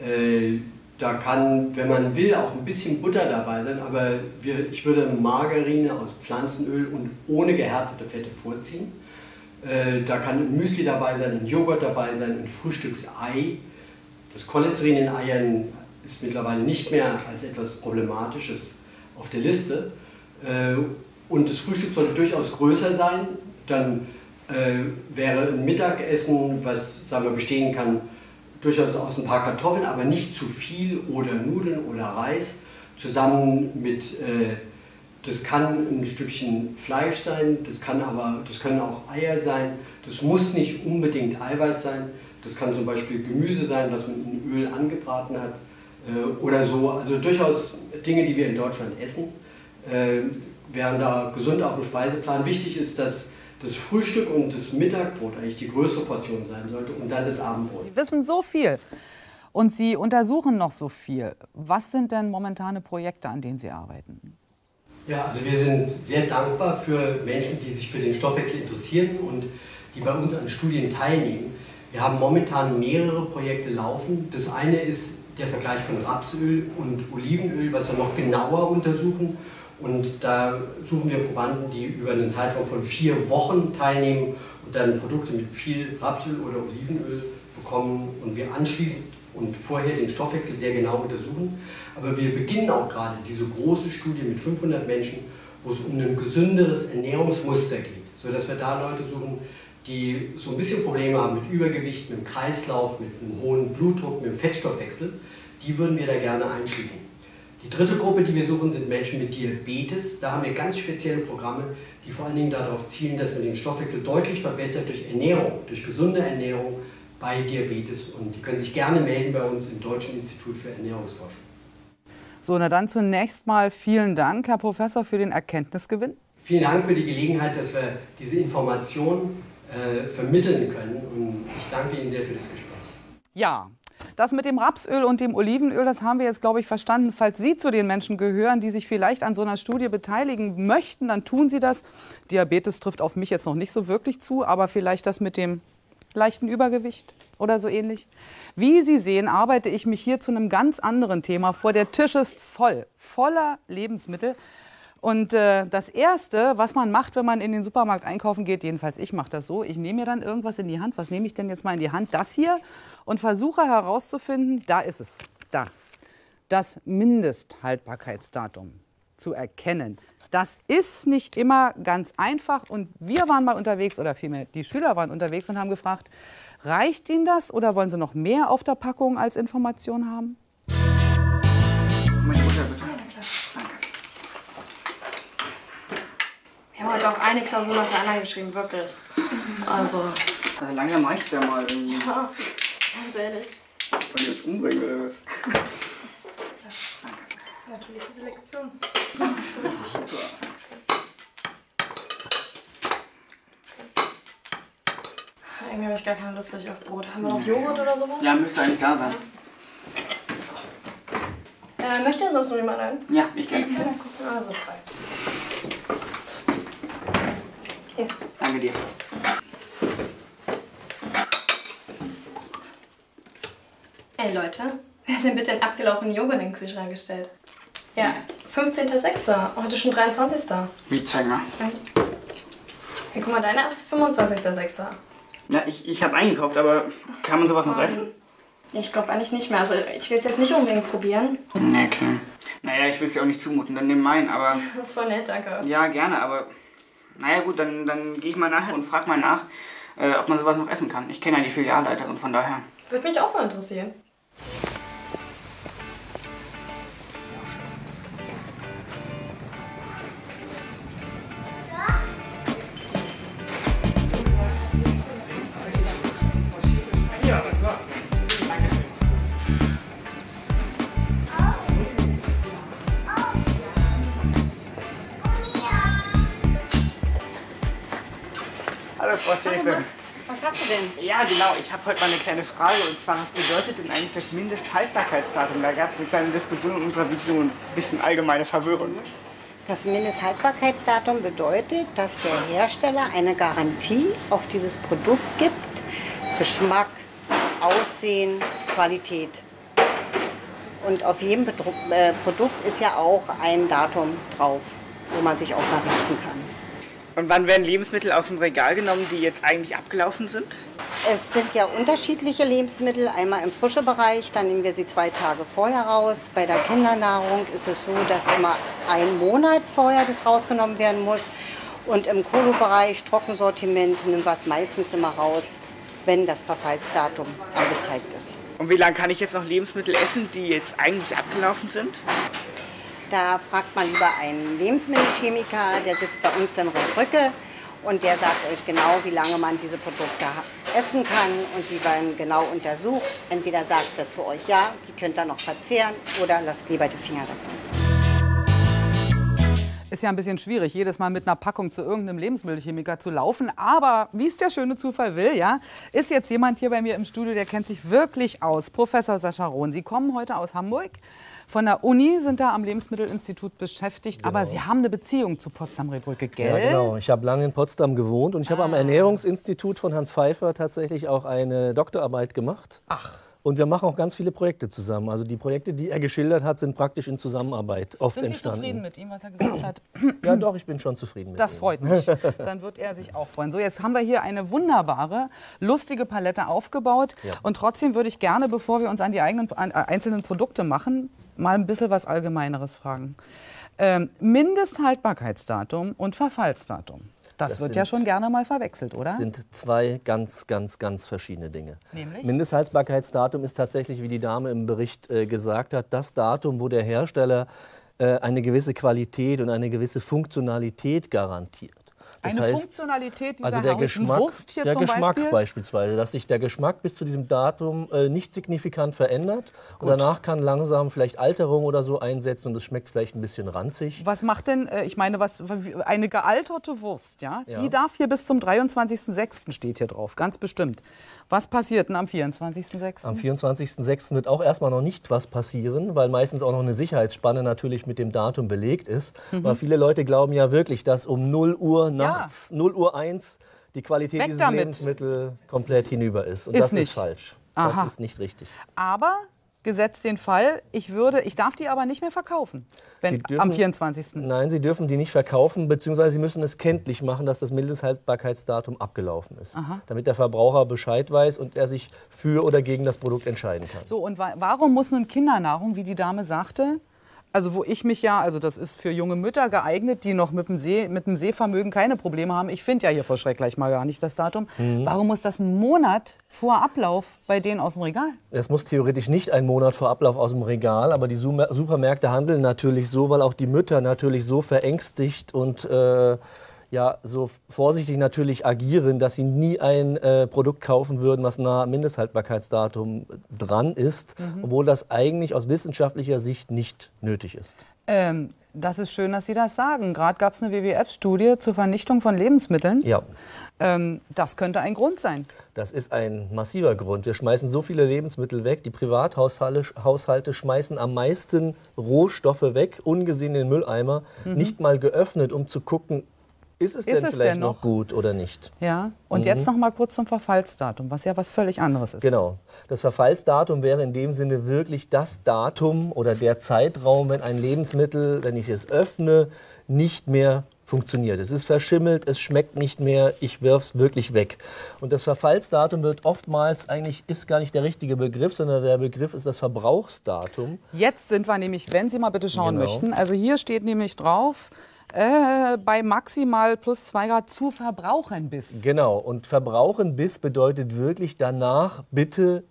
Äh, da kann, wenn man will, auch ein bisschen Butter dabei sein, aber wir, ich würde Margarine aus Pflanzenöl und ohne gehärtete Fette vorziehen. Äh, da kann ein Müsli dabei sein, ein Joghurt dabei sein, ein Frühstücksei. Das Cholesterin in Eiern ist mittlerweile nicht mehr als etwas Problematisches auf der Liste. Äh, und das Frühstück sollte durchaus größer sein. Dann äh, wäre ein Mittagessen, was sagen wir, bestehen kann, durchaus aus ein paar Kartoffeln, aber nicht zu viel oder Nudeln oder Reis, zusammen mit, äh, das kann ein Stückchen Fleisch sein, das, kann aber, das können auch Eier sein, das muss nicht unbedingt Eiweiß sein, das kann zum Beispiel Gemüse sein, was man in Öl angebraten hat äh, oder so. Also durchaus Dinge, die wir in Deutschland essen, äh, wären da gesund auf dem Speiseplan. Wichtig ist, dass das Frühstück und das Mittagbrot eigentlich die größere Portion sein sollte und dann das Abendbrot. Sie wissen so viel und Sie untersuchen noch so viel. Was sind denn momentane Projekte, an denen Sie arbeiten? Ja, also wir sind sehr dankbar für Menschen, die sich für den Stoffwechsel interessieren und die bei uns an Studien teilnehmen. Wir haben momentan mehrere Projekte laufen. Das eine ist der Vergleich von Rapsöl und Olivenöl, was wir noch genauer untersuchen und da suchen wir Probanden, die über einen Zeitraum von vier Wochen teilnehmen und dann Produkte mit viel Rapsöl oder Olivenöl bekommen und wir anschließend und vorher den Stoffwechsel sehr genau untersuchen. Aber wir beginnen auch gerade diese große Studie mit 500 Menschen, wo es um ein gesünderes Ernährungsmuster geht, sodass wir da Leute suchen, die so ein bisschen Probleme haben mit Übergewicht, mit dem Kreislauf, mit einem hohen Blutdruck, mit dem Fettstoffwechsel. Die würden wir da gerne einschließen. Die dritte Gruppe, die wir suchen, sind Menschen mit Diabetes. Da haben wir ganz spezielle Programme, die vor allen Dingen darauf zielen, dass man den Stoffwechsel deutlich verbessert durch Ernährung, durch gesunde Ernährung bei Diabetes. Und die können sich gerne melden bei uns im Deutschen Institut für Ernährungsforschung. So, na dann zunächst mal vielen Dank, Herr Professor, für den Erkenntnisgewinn. Vielen Dank für die Gelegenheit, dass wir diese Information äh, vermitteln können. Und ich danke Ihnen sehr für das Gespräch. Ja, das mit dem Rapsöl und dem Olivenöl, das haben wir jetzt, glaube ich, verstanden. Falls Sie zu den Menschen gehören, die sich vielleicht an so einer Studie beteiligen möchten, dann tun Sie das. Diabetes trifft auf mich jetzt noch nicht so wirklich zu, aber vielleicht das mit dem leichten Übergewicht oder so ähnlich. Wie Sie sehen, arbeite ich mich hier zu einem ganz anderen Thema vor. Der Tisch ist voll, voller Lebensmittel. Und äh, das Erste, was man macht, wenn man in den Supermarkt einkaufen geht, jedenfalls ich mache das so, ich nehme mir dann irgendwas in die Hand. Was nehme ich denn jetzt mal in die Hand? Das hier. Und versuche herauszufinden, da ist es, da, das Mindesthaltbarkeitsdatum zu erkennen. Das ist nicht immer ganz einfach. Und wir waren mal unterwegs, oder vielmehr die Schüler waren unterwegs und haben gefragt, reicht Ihnen das oder wollen Sie noch mehr auf der Packung als Information haben? Meine Mutter bitte. Wir haben heute auch eine Klausur nach der anderen geschrieben, wirklich. Also. Also langsam reicht's ja mal irgendwie. Ja, ganz ehrlich. Wollen die uns umbringen oder was? Natürlich diese Lektion. Irgendwie habe ich gar keine Lust gleich auf Brot. Haben wir noch Joghurt oder sowas? Ja, müsste eigentlich da sein. Äh, möchte denn sonst noch jemand einen? Ja, ich gerne. Ja, dann gucken wir also zwei. Hier. Danke dir. Ey Leute, wer hat denn bitte einen abgelaufenen Joghurt in den Kühlschrank gestellt? Ja, 15.06. Heute schon 23. Wie, zeig mal. Hey, guck mal, deiner ist 25.06. Ja, ich, ich habe eingekauft, aber kann man sowas noch essen? Ich glaube eigentlich nicht mehr. Also ich will es jetzt nicht unbedingt probieren. Nee, okay. Naja, ich will es dir auch nicht zumuten, dann nimm meinen, aber. Das ist voll nett, danke. Ja, gerne, aber. Naja, gut, dann, dann gehe ich mal nachher und frag mal nach, äh, ob man sowas noch essen kann. Ich kenne ja die Filialleiterin, von daher. Würde mich auch mal interessieren. Genau. Ich habe heute mal eine kleine Frage. Und zwar, was bedeutet denn eigentlich das Mindesthaltbarkeitsdatum? Da gab es eine kleine Diskussion in unserer Video und ein bisschen allgemeine Verwirrung. Das Mindesthaltbarkeitsdatum bedeutet, dass der Hersteller eine Garantie auf dieses Produkt gibt. Geschmack, Aussehen, Qualität. Und auf jedem äh, Produkt ist ja auch ein Datum drauf, wo man sich auch nachrichten kann. Und wann werden Lebensmittel aus dem Regal genommen, die jetzt eigentlich abgelaufen sind? Es sind ja unterschiedliche Lebensmittel. Einmal im frischen Bereich, dann nehmen wir sie zwei Tage vorher raus. Bei der Kindernahrung ist es so, dass immer ein Monat vorher das rausgenommen werden muss. Und im Kolo-Bereich, Trockensortiment, nehmen wir es meistens immer raus, wenn das Verfallsdatum angezeigt ist. Und wie lange kann ich jetzt noch Lebensmittel essen, die jetzt eigentlich abgelaufen sind? Da fragt man lieber einen Lebensmittelchemiker, der sitzt bei uns in Rotbrücke und der sagt euch genau, wie lange man diese Produkte essen kann und die werden genau untersucht. Entweder sagt er zu euch, ja, die könnt ihr noch verzehren oder lasst lieber die Finger davon. Ist ja ein bisschen schwierig, jedes Mal mit einer Packung zu irgendeinem Lebensmittelchemiker zu laufen. Aber wie es der schöne Zufall will, ja, ist jetzt jemand hier bei mir im Studio, der kennt sich wirklich aus. Professor Sascha Rohn. Sie kommen heute aus Hamburg. Von der Uni sind da am Lebensmittelinstitut beschäftigt, aber Sie haben eine Beziehung zu Potsdam-Rehbrücke, gell? Ja, genau. Ich habe lange in Potsdam gewohnt und ich habe am Ernährungsinstitut von Herrn Pfeiffer tatsächlich auch eine Doktorarbeit gemacht. Ach. Und wir machen auch ganz viele Projekte zusammen. Also die Projekte, die er geschildert hat, sind praktisch in Zusammenarbeit oft Sind Sie entstanden. zufrieden mit ihm, was er gesagt hat? Ja, doch, ich bin schon zufrieden mit Das ihm. freut mich. Dann wird er sich auch freuen. So, jetzt haben wir hier eine wunderbare, lustige Palette aufgebaut. Ja. Und trotzdem würde ich gerne, bevor wir uns an die eigenen, an, äh, einzelnen Produkte machen, mal ein bisschen was Allgemeineres fragen. Ähm, Mindesthaltbarkeitsdatum und Verfallsdatum. Das, Das wird ja sind- schon gerne mal verwechselt, oder? Das sind zwei ganz, ganz, ganz verschiedene Dinge. Nämlich? Mindesthaltbarkeitsdatum ist tatsächlich, wie die Dame im Bericht äh, gesagt hat, das Datum, wo der Hersteller äh, eine gewisse Qualität und eine gewisse Funktionalität garantiert. Das eine heißt, Funktionalität dieser also der Geschmack, Wurst hier der zum Geschmack Beispiel. beispielsweise, dass sich der Geschmack bis zu diesem Datum äh, nicht signifikant verändert und danach kann langsam vielleicht Alterung oder so einsetzen und es schmeckt vielleicht ein bisschen ranzig. Was macht denn, äh, ich meine, was, eine gealterte Wurst, ja, Ja. die darf hier bis zum 23.06. steht hier drauf, ganz bestimmt. Was passiert denn am 24.06.? Am 24.06. wird auch erstmal noch nicht was passieren, weil meistens auch noch eine Sicherheitsspanne natürlich mit dem Datum belegt ist. Mhm. Weil viele Leute glauben ja wirklich, dass um 0 Uhr nachts, 0 Uhr 1, die Qualität Weg dieses damit. Lebensmittels komplett hinüber ist. Und ist das nicht. ist falsch. Aha. Das ist nicht richtig. Aber gesetzt den Fall, ich würde, ich darf die aber nicht mehr verkaufen, wenn, dürfen, am 24. Nein, Sie dürfen die nicht verkaufen, beziehungsweise Sie müssen es kenntlich machen, dass das Mindesthaltbarkeitsdatum abgelaufen ist, Aha. damit der Verbraucher Bescheid weiß und er sich für oder gegen das Produkt entscheiden kann. So, und wa warum muss nun Kindernahrung, wie die Dame sagte, also wo ich mich ja, also das ist für junge Mütter geeignet, die noch mit dem, See, mit dem Sehvermögen keine Probleme haben. Ich finde ja hier vor Schreck gleich mal gar nicht das Datum. Mhm. Warum muss das ein Monat vor Ablauf bei denen aus dem Regal? Es muss theoretisch nicht ein Monat vor Ablauf aus dem Regal, aber die Supermärkte handeln natürlich so, weil auch die Mütter natürlich so verängstigt und äh, ja so vorsichtig natürlich agieren, dass sie nie ein äh, Produkt kaufen würden, was nah Mindesthaltbarkeitsdatum dran ist, mhm. obwohl das eigentlich aus wissenschaftlicher Sicht nicht nötig ist. Ähm, das ist schön, dass Sie das sagen. Gerade gab es eine WWF-Studie zur Vernichtung von Lebensmitteln. Ja. Ähm, das könnte ein Grund sein. Das ist ein massiver Grund. Wir schmeißen so viele Lebensmittel weg. Die Privathaushalte schmeißen am meisten Rohstoffe weg, ungesehen in den Mülleimer, mhm. nicht mal geöffnet, um zu gucken, ist es ist denn es vielleicht denn noch? noch? gut oder nicht? Ja, und mhm. jetzt noch mal kurz zum Verfallsdatum, was ja was völlig anderes ist. Genau. Das Verfallsdatum wäre in dem Sinne wirklich das Datum oder der Zeitraum, wenn ein Lebensmittel, wenn ich es öffne, nicht mehr funktioniert. Es ist verschimmelt, es schmeckt nicht mehr, ich wirf es wirklich weg. Und das Verfallsdatum wird oftmals eigentlich ist gar nicht der richtige Begriff, sondern der Begriff ist das Verbrauchsdatum. Jetzt sind wir nämlich, wenn Sie mal bitte schauen genau. möchten, also hier steht nämlich drauf, äh, bei maximal plus 2 Grad zu verbrauchen bis. Genau, und verbrauchen bis bedeutet wirklich danach bitte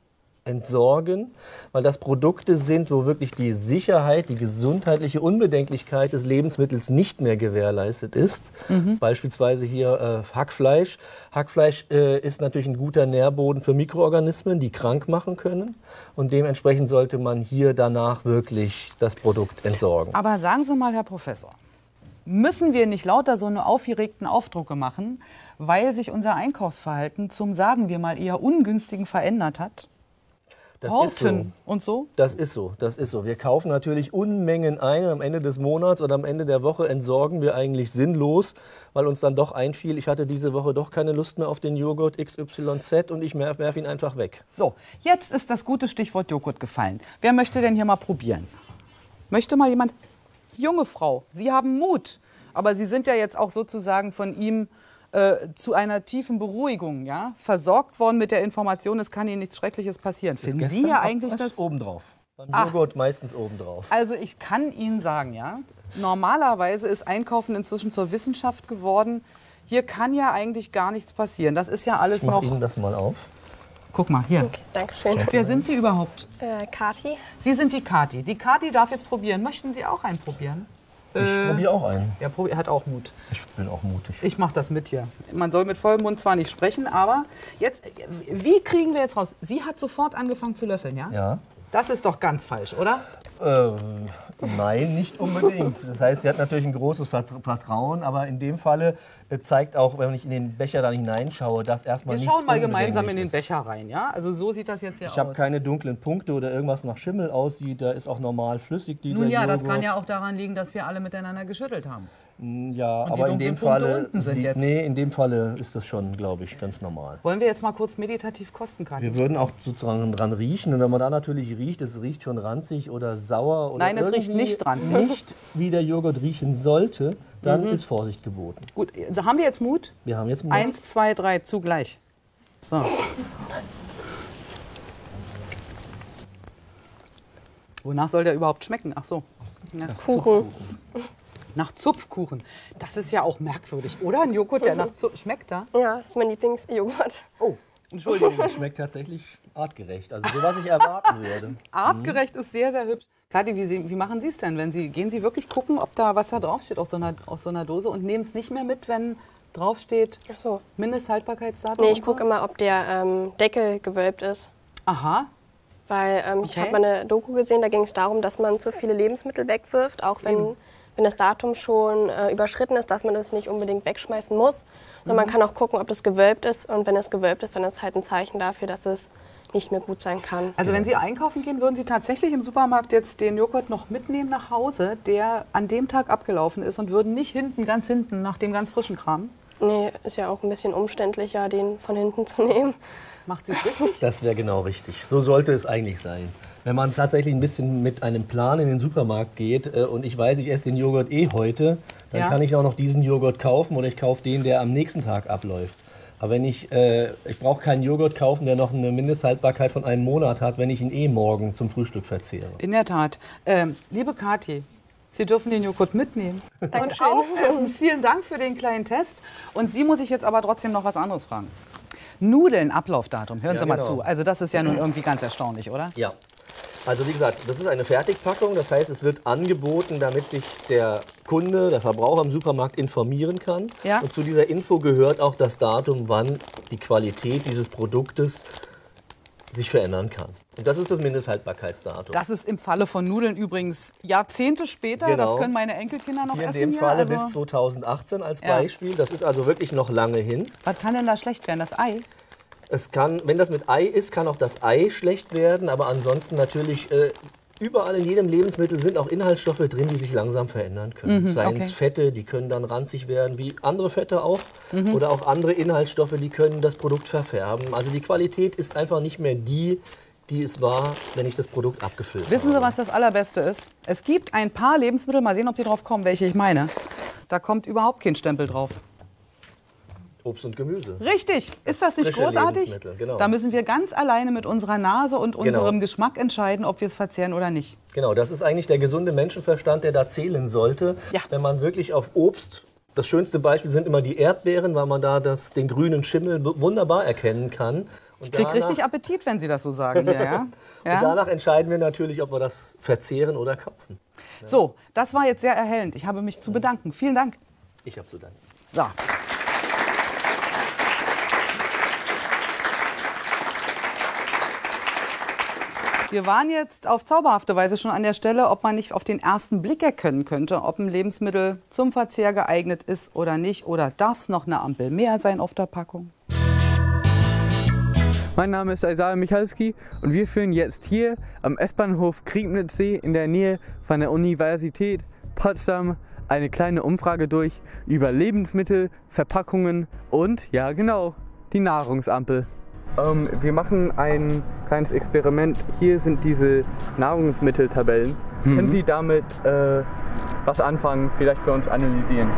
entsorgen, weil das Produkte sind, wo wirklich die Sicherheit, die gesundheitliche Unbedenklichkeit des Lebensmittels nicht mehr gewährleistet ist. Mhm. Beispielsweise hier äh, Hackfleisch. Hackfleisch äh, ist natürlich ein guter Nährboden für Mikroorganismen, die krank machen können. Und dementsprechend sollte man hier danach wirklich das Produkt entsorgen. Aber sagen Sie mal, Herr Professor, müssen wir nicht lauter so eine aufgeregten Aufdrucke machen, weil sich unser Einkaufsverhalten zum, sagen wir mal, eher ungünstigen verändert hat? Das Horten ist so. und so? Das ist so, das ist so. Wir kaufen natürlich Unmengen ein. Am Ende des Monats oder am Ende der Woche entsorgen wir eigentlich sinnlos, weil uns dann doch einfiel, ich hatte diese Woche doch keine Lust mehr auf den Joghurt XYZ und ich werfe ihn einfach weg. So, jetzt ist das gute Stichwort Joghurt gefallen. Wer möchte denn hier mal probieren? Möchte mal jemand? Junge Frau, Sie haben Mut. Aber Sie sind ja jetzt auch sozusagen von ihm äh, zu einer tiefen Beruhigung ja, versorgt worden mit der Information, es kann Ihnen nichts Schreckliches passieren. Finden Sie ja eigentlich das? Obendrauf. Beim Joghurt meistens obendrauf. Also ich kann Ihnen sagen, ja, normalerweise ist Einkaufen inzwischen zur Wissenschaft geworden. Hier kann ja eigentlich gar nichts passieren. Das ist ja alles ich noch. Ihnen das mal auf. Guck mal, hier. Okay, Dankeschön. Wer sind Sie überhaupt? Äh, Kati. Sie sind die Kati. Die Kati darf jetzt probieren. Möchten Sie auch einen probieren? Ich äh, probiere auch einen. Er hat auch Mut. Ich bin auch mutig. Ich mache das mit hier. Man soll mit vollem Mund zwar nicht sprechen, aber jetzt, wie kriegen wir jetzt raus? Sie hat sofort angefangen zu löffeln, ja? Ja. Das ist doch ganz falsch, oder? Äh, nein, nicht unbedingt. Das heißt, sie hat natürlich ein großes Vertrauen, aber in dem Falle äh, zeigt auch, wenn ich in den Becher dann hineinschaue, dass erstmal Wir nichts schauen mal gemeinsam in den Becher rein, ja? Also so sieht das jetzt ja aus. Ich habe keine dunklen Punkte oder irgendwas nach Schimmel aussieht. Da ist auch normal flüssig dieser Nun ja, Joghurt. das kann ja auch daran liegen, dass wir alle miteinander geschüttelt haben. Ja, Und aber in dem Falle sieht, nee, in dem Falle ist das schon, glaube ich, ganz normal. Wollen wir jetzt mal kurz meditativ kosten, Kathi? Wir würden auch sozusagen dran riechen und wenn man da natürlich riecht, es riecht schon ranzig oder sauer oder Nein, es riecht nicht ranzig. Nicht wie der Joghurt riechen sollte, dann mhm. ist Vorsicht geboten. Gut, also haben wir jetzt Mut? Wir haben jetzt Mut. Eins, zwei, drei, zugleich. So. Wonach soll der überhaupt schmecken? Ach so. Ja. Kuchen. Nach Zupfkuchen. Das ist ja auch merkwürdig, oder? Ein Joghurt, der nach Zupf schmeckt da? Ja, das ist mein Lieblingsjoghurt. Oh, Entschuldigung. Das schmeckt tatsächlich artgerecht. Also so, was ich erwarten würde. Artgerecht mhm. ist sehr, sehr hübsch. Kathi, wie, wie, machen Sie es denn? Wenn Sie, gehen Sie wirklich gucken, ob da was da draufsteht aus so einer, aus so einer Dose und nehmen es nicht mehr mit, wenn draufsteht Ach so. Mindesthaltbarkeitsdatum? Nee, ich gucke immer, ob der ähm, Deckel gewölbt ist. Aha. Weil ähm, okay. ich habe mal eine Doku gesehen, da ging es darum, dass man zu viele Lebensmittel wegwirft, auch wenn wenn das Datum schon äh, überschritten ist, dass man das nicht unbedingt wegschmeißen muss, sondern mhm. man kann auch gucken, ob das gewölbt ist. Und wenn es gewölbt ist, dann ist es halt ein Zeichen dafür, dass es nicht mehr gut sein kann. Also wenn Sie einkaufen gehen, würden Sie tatsächlich im Supermarkt jetzt den Joghurt noch mitnehmen nach Hause, der an dem Tag abgelaufen ist und würden nicht hinten, ganz hinten, nach dem ganz frischen Kram? Nee, ist ja auch ein bisschen umständlicher, den von hinten zu nehmen. Macht sie es richtig? Das wäre genau richtig. So sollte es eigentlich sein. Wenn man tatsächlich ein bisschen mit einem Plan in den Supermarkt geht äh, und ich weiß, ich esse den Joghurt eh heute, dann ja. kann ich auch noch diesen Joghurt kaufen oder ich kaufe den, der am nächsten Tag abläuft. Aber wenn ich, äh, ich brauche keinen Joghurt kaufen, der noch eine Mindesthaltbarkeit von einem Monat hat, wenn ich ihn eh morgen zum Frühstück verzehre. In der Tat. Ähm, liebe Kathi, Sie dürfen den Joghurt mitnehmen. Und aufessen. Vielen Dank für den kleinen Test. Und Sie muss ich jetzt aber trotzdem noch was anderes fragen. Nudeln, Ablaufdatum. Hören ja, Sie mal genau. zu. Also das ist ja nun irgendwie ganz erstaunlich, oder? Ja. Also wie gesagt, das ist eine Fertigpackung. Das heißt, es wird angeboten, damit sich der Kunde, der Verbraucher im Supermarkt informieren kann. Ja. Und zu dieser Info gehört auch das Datum, wann die Qualität dieses Produktes sich verändern kann. Und das ist das Mindesthaltbarkeitsdatum. Das ist im Falle von Nudeln übrigens Jahrzehnte später. Genau. Das können meine Enkelkinder noch hier essen. In dem Falle also bis 2018 als Beispiel. Ja. Das ist also wirklich noch lange hin. Was kann denn da schlecht werden? Das Ei? Es kann, wenn das mit Ei ist, kann auch das Ei schlecht werden, aber ansonsten natürlich äh, überall in jedem Lebensmittel sind auch Inhaltsstoffe drin, die sich langsam verändern können. Mhm, Seien okay. es Fette, die können dann ranzig werden, wie andere Fette auch, mhm. oder auch andere Inhaltsstoffe, die können das Produkt verfärben. Also die Qualität ist einfach nicht mehr die, die es war, wenn ich das Produkt abgefüllt habe. Wissen Sie, was das Allerbeste ist? Es gibt ein paar Lebensmittel, mal sehen, ob Sie drauf kommen, welche ich meine. Da kommt überhaupt kein Stempel drauf. Obst und Gemüse. Richtig. Ist das nicht großartig? Genau. Da müssen wir ganz alleine mit unserer Nase und genau. unserem genau. Geschmack entscheiden, ob wir es verzehren oder nicht. Genau, das ist eigentlich der gesunde Menschenverstand, der da zählen sollte. Ja. Wenn man wirklich auf Obst das schönste Beispiel sind immer die Erdbeeren, weil man da das, den grünen Schimmel wunderbar erkennen kann. Und ich krieg richtig Appetit, wenn Sie das so sagen. ja, ja? Und danach entscheiden wir natürlich, ob wir das verzehren oder kaufen. Ja. So, das war jetzt sehr erhellend. Ich habe mich zu bedanken. Vielen Dank. Ich habe zu danken. So. Wir waren jetzt auf zauberhafte Weise schon an der Stelle, ob man nicht auf den ersten Blick erkennen könnte, ob ein Lebensmittel zum Verzehr geeignet ist oder nicht. Oder darf es noch eine Ampel mehr sein auf der Packung? Mein Name ist Isaiah Michalski und wir führen jetzt hier am S-Bahnhof Kriegnitzsee in der Nähe von der Universität Potsdam eine kleine Umfrage durch über Lebensmittel, Verpackungen und, ja genau, die Nahrungsampel. Ähm, wir machen ein kleines Experiment. Hier sind diese Nahrungsmitteltabellen. Mhm. Können Sie damit äh, was anfangen, vielleicht für uns analysieren?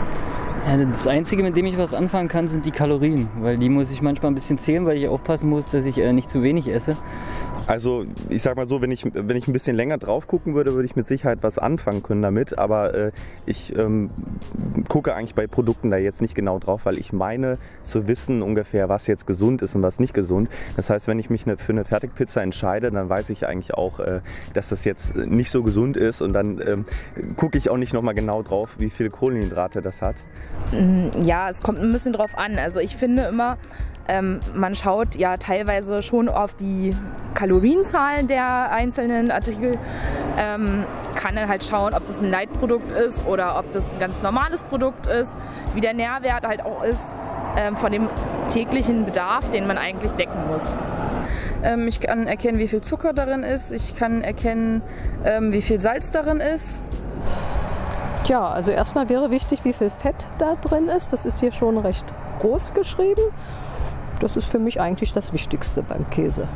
Ja, das Einzige, mit dem ich was anfangen kann, sind die Kalorien, weil die muss ich manchmal ein bisschen zählen, weil ich aufpassen muss, dass ich äh, nicht zu wenig esse. Also ich sag mal so, wenn ich, wenn ich ein bisschen länger drauf gucken würde, würde ich mit Sicherheit was anfangen können damit. Aber äh, ich ähm, gucke eigentlich bei Produkten da jetzt nicht genau drauf, weil ich meine zu wissen ungefähr, was jetzt gesund ist und was nicht gesund. Das heißt, wenn ich mich ne, für eine Fertigpizza entscheide, dann weiß ich eigentlich auch, äh, dass das jetzt nicht so gesund ist. Und dann ähm, gucke ich auch nicht nochmal genau drauf, wie viele Kohlenhydrate das hat. Mm, ja, es kommt ein bisschen drauf an. Also ich finde immer, ähm, man schaut ja teilweise schon auf die Kalorienzahlen der einzelnen Artikel, ähm, kann dann halt schauen, ob das ein Leitprodukt ist oder ob das ein ganz normales Produkt ist, wie der Nährwert halt auch ist ähm, von dem täglichen Bedarf, den man eigentlich decken muss. Ähm, ich kann erkennen, wie viel Zucker darin ist. Ich kann erkennen, ähm, wie viel Salz darin ist. Tja, also erstmal wäre wichtig, wie viel Fett da drin ist. Das ist hier schon recht groß geschrieben. Das ist für mich eigentlich das Wichtigste beim Käse.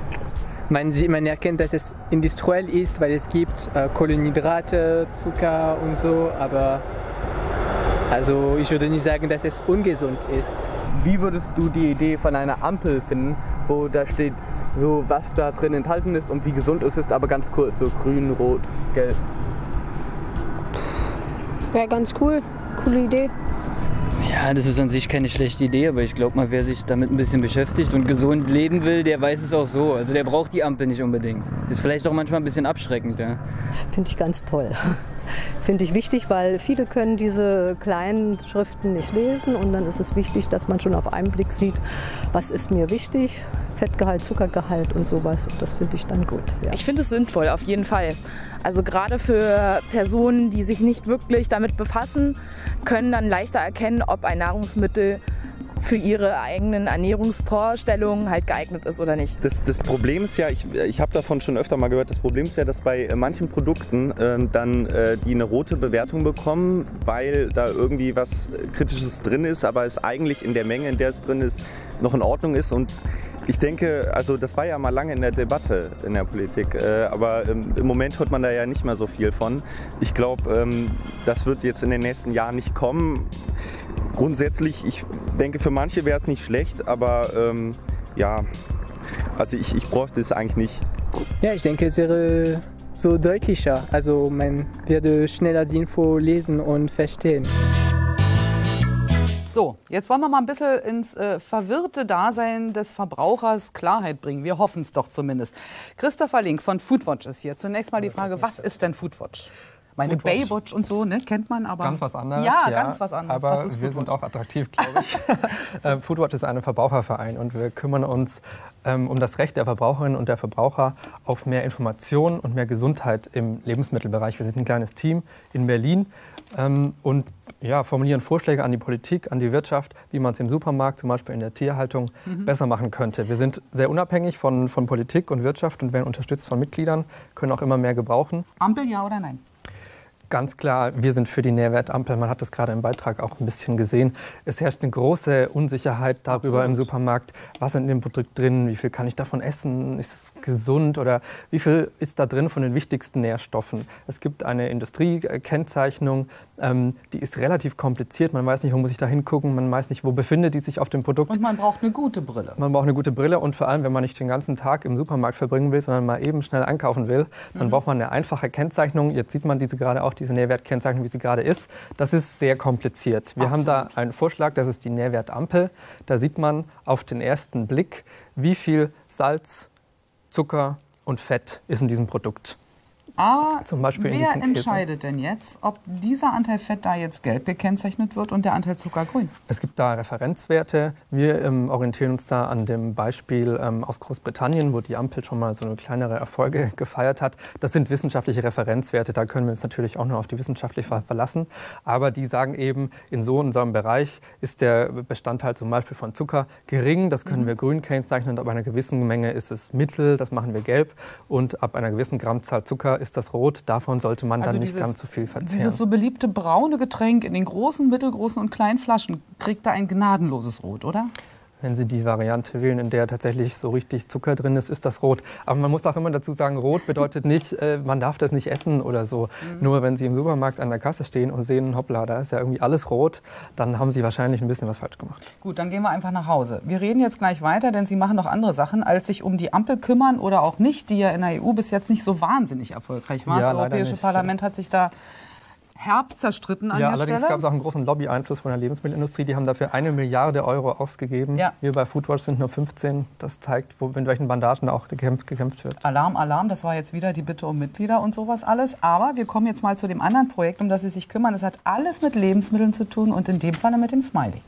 Man, man erkennt, dass es industriell ist, weil es gibt äh, Kohlenhydrate, Zucker und so, aber also ich würde nicht sagen, dass es ungesund ist. Wie würdest du die Idee von einer Ampel finden, wo da steht, so was da drin enthalten ist und wie gesund es ist, aber ganz kurz, so grün, rot, gelb? Wäre ganz cool, coole Idee. Ja, das ist an sich keine schlechte Idee, aber ich glaube mal, wer sich damit ein bisschen beschäftigt und gesund leben will, der weiß es auch so. Also der braucht die Ampel nicht unbedingt. Ist vielleicht auch manchmal ein bisschen abschreckend. Ja. Finde ich ganz toll. Finde ich wichtig, weil viele können diese kleinen Schriften nicht lesen und dann ist es wichtig, dass man schon auf einen Blick sieht, was ist mir wichtig, Fettgehalt, Zuckergehalt und sowas. Und das finde ich dann gut. Ja. Ich finde es sinnvoll, auf jeden Fall. Also gerade für Personen, die sich nicht wirklich damit befassen, können dann leichter erkennen, ob ein Nahrungsmittel für ihre eigenen Ernährungsvorstellungen halt geeignet ist oder nicht. Das, das Problem ist ja, ich, ich habe davon schon öfter mal gehört, das Problem ist ja, dass bei manchen Produkten äh, dann äh, die eine rote Bewertung bekommen, weil da irgendwie was Kritisches drin ist, aber es eigentlich in der Menge, in der es drin ist, noch in Ordnung ist und ich denke, also das war ja mal lange in der Debatte in der Politik, äh, aber ähm, im Moment hört man da ja nicht mehr so viel von. Ich glaube, ähm, das wird jetzt in den nächsten Jahren nicht kommen. Grundsätzlich, ich denke, für manche wäre es nicht schlecht, aber ähm, ja, also ich, ich bräuchte es eigentlich nicht. Ja, ich denke, es wäre so deutlicher. Also man würde schneller die Info lesen und verstehen. So, jetzt wollen wir mal ein bisschen ins äh, verwirrte Dasein des Verbrauchers Klarheit bringen. Wir hoffen es doch zumindest. Christopher Link von Foodwatch ist hier. Zunächst mal die Frage, was ist denn Foodwatch? Meine Foodwatch. Baywatch und so, ne, kennt man aber. Ganz was anderes. Ja, ja ganz was anderes. Aber wir sind auch attraktiv, glaube ich. ähm, Foodwatch ist ein Verbraucherverein und wir kümmern uns ähm, um das Recht der Verbraucherinnen und der Verbraucher auf mehr Informationen und mehr Gesundheit im Lebensmittelbereich. Wir sind ein kleines Team in Berlin ähm, und ja, formulieren Vorschläge an die Politik, an die Wirtschaft, wie man es im Supermarkt, zum Beispiel in der Tierhaltung, mhm. besser machen könnte. Wir sind sehr unabhängig von, von Politik und Wirtschaft und werden unterstützt von Mitgliedern, können auch immer mehr gebrauchen. Ampel ja oder nein? Ganz klar, wir sind für die Nährwertampel. Man hat das gerade im Beitrag auch ein bisschen gesehen. Es herrscht eine große Unsicherheit darüber Absolut. im Supermarkt, was ist in dem Produkt drin, wie viel kann ich davon essen, ist es gesund oder wie viel ist da drin von den wichtigsten Nährstoffen. Es gibt eine Industriekennzeichnung, ähm, die ist relativ kompliziert. Man weiß nicht, wo muss ich da hingucken, man weiß nicht, wo befindet die sich auf dem Produkt. Und man braucht eine gute Brille. Man braucht eine gute Brille und vor allem, wenn man nicht den ganzen Tag im Supermarkt verbringen will, sondern mal eben schnell einkaufen will, dann mhm. braucht man eine einfache Kennzeichnung. Jetzt sieht man diese gerade auch, diese Nährwertkennzeichnung, wie sie gerade ist. Das ist sehr kompliziert. Wir Absolut. haben da einen Vorschlag, das ist die Nährwertampel. Da sieht man auf den ersten Blick, wie viel Salz, Zucker und Fett ist in diesem Produkt. Aber Zum Beispiel wer entscheidet denn jetzt, ob dieser Anteil Fett da jetzt gelb gekennzeichnet wird und der Anteil Zucker grün? Es gibt da Referenzwerte. Wir ähm, orientieren uns da an dem Beispiel ähm, aus Großbritannien, wo die Ampel schon mal so eine kleinere Erfolge gefeiert hat. Das sind wissenschaftliche Referenzwerte. Da können wir uns natürlich auch nur auf die wissenschaftlich verlassen. Aber die sagen eben, in so unserem Bereich ist der Bestandteil zum Beispiel von Zucker gering. Das können mhm. wir grün kennzeichnen. Ab einer gewissen Menge ist es mittel. Das machen wir gelb. Und ab einer gewissen Grammzahl Zucker ist das rot. Davon sollte man also dann nicht ganz so viel verzehren. Dieses so beliebte braune Getränk in den großen, mittelgroßen und kleinen Flaschen kriegt da ein gnadenloses Rot, oder? Wenn Sie die Variante wählen, in der tatsächlich so richtig Zucker drin ist, ist das rot. Aber man muss auch immer dazu sagen, rot bedeutet nicht, äh, man darf das nicht essen oder so. Mhm. Nur wenn Sie im Supermarkt an der Kasse stehen und sehen, hoppla, da ist ja irgendwie alles rot, dann haben Sie wahrscheinlich ein bisschen was falsch gemacht. Gut, dann gehen wir einfach nach Hause. Wir reden jetzt gleich weiter, denn Sie machen noch andere Sachen, als sich um die Ampel kümmern oder auch nicht, die ja in der EU bis jetzt nicht so wahnsinnig erfolgreich war. Ja, das Europäische nicht, Parlament hat sich da herb zerstritten an ja, der allerdings gab es auch einen großen Lobby-Einfluss von der Lebensmittelindustrie. Die haben dafür eine Milliarde Euro ausgegeben. Ja. Wir bei Foodwatch sind nur 15. Das zeigt, wo, in welchen Bandagen auch gekämpft, gekämpft wird. Alarm, Alarm, das war jetzt wieder die Bitte um Mitglieder und sowas alles. Aber wir kommen jetzt mal zu dem anderen Projekt, um das Sie sich kümmern. Es hat alles mit Lebensmitteln zu tun und in dem Falle mit dem Smiley.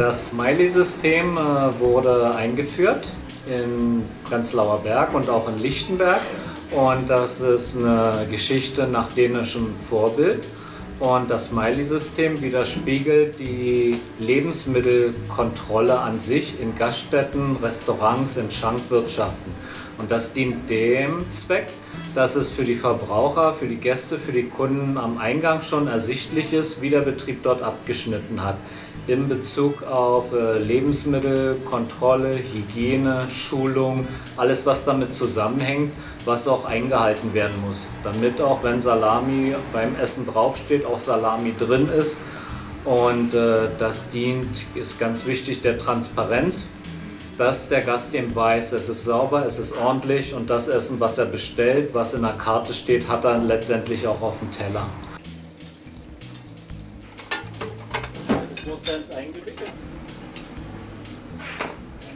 Das Smiley-System äh, wurde eingeführt in Prenzlauer Berg und auch in Lichtenberg. Und das ist eine Geschichte nach dänischem Vorbild. Und das Smiley-System widerspiegelt die Lebensmittelkontrolle an sich in Gaststätten, Restaurants, in Schankwirtschaften. Und das dient dem Zweck, dass es für die Verbraucher, für die Gäste, für die Kunden am Eingang schon ersichtlich ist, wie der Betrieb dort abgeschnitten hat in Bezug auf äh, Lebensmittelkontrolle, Hygiene, Schulung, alles was damit zusammenhängt, was auch eingehalten werden muss, damit auch wenn Salami beim Essen draufsteht, auch Salami drin ist. Und äh, das dient, ist ganz wichtig, der Transparenz, dass der Gast eben weiß, es ist sauber, es ist ordentlich und das Essen, was er bestellt, was in der Karte steht, hat er letztendlich auch auf dem Teller. Prozent eingewickelt.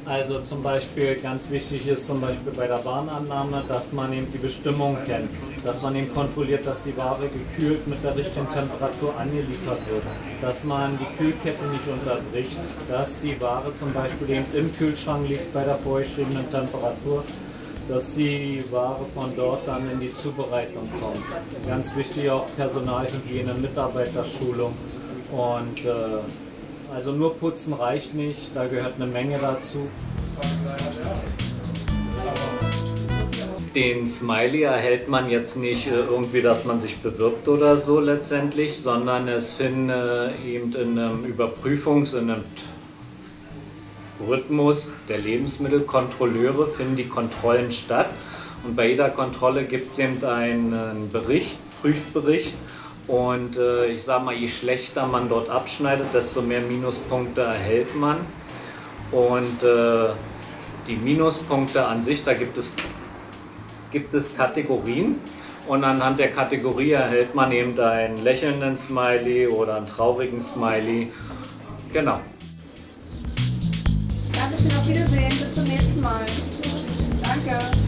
Also zum Beispiel ganz wichtig ist zum Beispiel bei der Warnannahme, dass man eben die Bestimmung kennt. dass man eben kontrolliert, dass die Ware gekühlt mit der richtigen Temperatur angeliefert wird, dass man die Kühlkette nicht unterbricht, dass die Ware zum Beispiel eben im Kühlschrank liegt bei der vorgeschriebenen Temperatur, dass die Ware von dort dann in die Zubereitung kommt. Ganz wichtig auch Personalhygiene, Mitarbeiterschulung und äh, also nur putzen reicht nicht, da gehört eine Menge dazu. Den Smiley erhält man jetzt nicht äh, irgendwie, dass man sich bewirbt oder so letztendlich, sondern es finden äh, eben in einem Überprüfungs-, in einem Rhythmus der Lebensmittelkontrolleure finden die Kontrollen statt. Und bei jeder Kontrolle gibt es eben einen Bericht, Prüfbericht. Und äh, ich sage mal, je schlechter man dort abschneidet, desto mehr Minuspunkte erhält man. Und äh, die Minuspunkte an sich, da gibt es, gibt es Kategorien. Und anhand der Kategorie erhält man eben einen lächelnden Smiley oder einen traurigen Smiley. Genau. Dankeschön, auf Wiedersehen, bis zum nächsten Mal. Danke.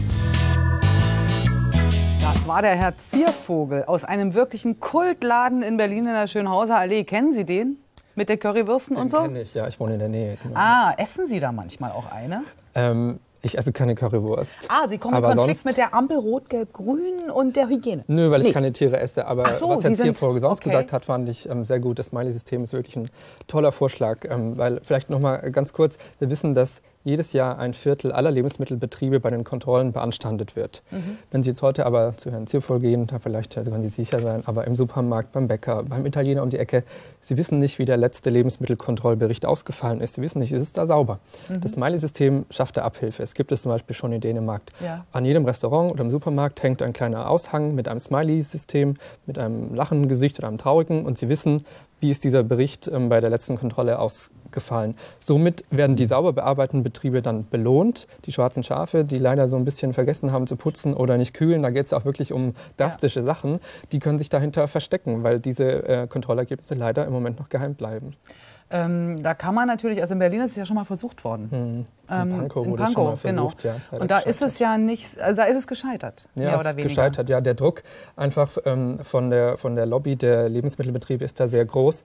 Das war der Herr Ziervogel aus einem wirklichen Kultladen in Berlin in der Schönhauser Allee. Kennen Sie den? Mit der Currywürsten den und so? kenne ich, ja. Ich wohne in der Nähe. Ah, essen Sie da manchmal auch eine? Ähm, ich esse keine Currywurst. Ah, Sie kommen Aber in Konflikt mit der Ampel Rot, Gelb, Grün und der Hygiene. Nö, weil ich Nee. keine Tiere esse. Aber so, was Herr Ziervogel sonst okay. gesagt hat, fand ich ähm, sehr gut. Das Smiley-System ist wirklich ein toller Vorschlag. Ähm, weil vielleicht noch mal ganz kurz: Wir wissen, dass jedes Jahr ein Viertel aller Lebensmittelbetriebe bei den Kontrollen beanstandet wird. Mhm. Wenn Sie jetzt heute aber zu Herrn Ziervogel gehen, da vielleicht also können Sie sicher sein, aber im Supermarkt, beim Bäcker, beim Italiener um die Ecke, Sie wissen nicht, wie der letzte Lebensmittelkontrollbericht ausgefallen ist. Sie wissen nicht, ist es da sauber? Mhm. Das Smiley-System schafft da Abhilfe. Es gibt es zum Beispiel schon in Dänemark. Ja. An jedem Restaurant oder im Supermarkt hängt ein kleiner Aushang mit einem Smiley-System, mit einem lachenden Gesicht oder einem traurigen und Sie wissen, wie ist dieser Bericht ähm, bei der letzten Kontrolle ausgefallen. Somit werden die sauber bearbeiteten Betriebe dann belohnt. Die schwarzen Schafe, die leider so ein bisschen vergessen haben zu putzen oder nicht kühlen, da geht es auch wirklich um drastische Sachen, die können sich dahinter verstecken, weil diese äh, Kontrollergebnisse leider im Moment noch geheim bleiben. Ähm, da kann man natürlich, also in Berlin ist es ja schon mal versucht worden. In Ähm, Pankow in wurde es schon Pankow, mal versucht, genau. ja, ist Und da ist es ja nicht, also da ist es gescheitert, Ja, mehr oder weniger. gescheitert. Ja, der Druck einfach ähm, von, der, von der Lobby der Lebensmittelbetriebe ist da sehr groß.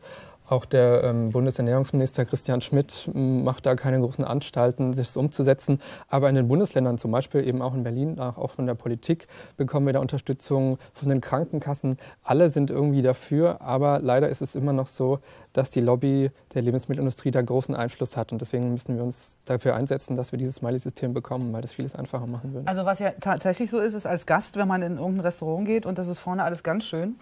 Auch der ähm, Bundesernährungsminister Christian Schmidt m, macht da keine großen Anstalten, sich umzusetzen. Aber in den Bundesländern, zum Beispiel eben auch in Berlin, auch von der Politik, bekommen wir da Unterstützung von den Krankenkassen. Alle sind irgendwie dafür, aber leider ist es immer noch so, dass die Lobby der Lebensmittelindustrie da großen Einfluss hat. Und deswegen müssen wir uns dafür einsetzen, dass wir dieses Smiley-System bekommen, weil das vieles einfacher machen würde. Also was ja tatsächlich so ist, ist als Gast, wenn man in irgendein Restaurant geht und das ist vorne alles ganz schön,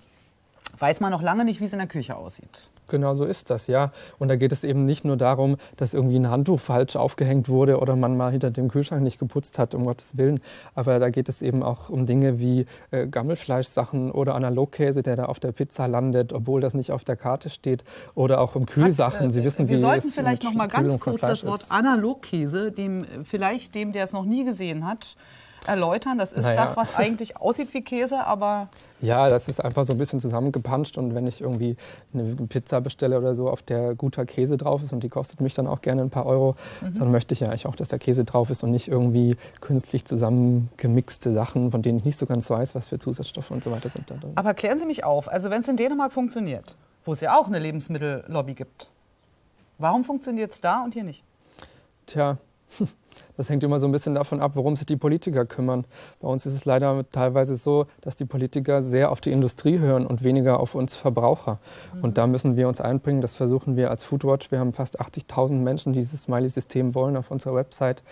weiß man noch lange nicht, wie es in der Küche aussieht. Genau so ist das, ja. Und da geht es eben nicht nur darum, dass irgendwie ein Handtuch falsch aufgehängt wurde oder man mal hinter dem Kühlschrank nicht geputzt hat, um Gottes Willen. Aber da geht es eben auch um Dinge wie äh, Gammelfleischsachen oder Analogkäse, der da auf der Pizza landet, obwohl das nicht auf der Karte steht. Oder auch um Kühlsachen. Sie wissen, Wir wie sollten es vielleicht noch mal ganz kurz das Wort ist. Analogkäse, dem vielleicht dem, der es noch nie gesehen hat, erläutern. Das ist Naja. das, was eigentlich aussieht wie Käse, aber Ja, das ist einfach so ein bisschen zusammengepanscht und wenn ich irgendwie eine Pizza bestelle oder so, auf der guter Käse drauf ist und die kostet mich dann auch gerne ein paar Euro, Mhm. dann möchte ich ja eigentlich auch, dass der Käse drauf ist und nicht irgendwie künstlich zusammengemixte Sachen, von denen ich nicht so ganz weiß, was für Zusatzstoffe und so weiter sind da drin. Aber klären Sie mich auf, also wenn es in Dänemark funktioniert, wo es ja auch eine Lebensmittellobby gibt, warum funktioniert es da und hier nicht? Tja, das hängt immer so ein bisschen davon ab, worum sich die Politiker kümmern. Bei uns ist es leider teilweise so, dass die Politiker sehr auf die Industrie hören und weniger auf uns Verbraucher. Und da müssen wir uns einbringen. Das versuchen wir als Foodwatch. Wir haben fast 80.000 Menschen, die dieses Smiley-System wollen auf unserer Website.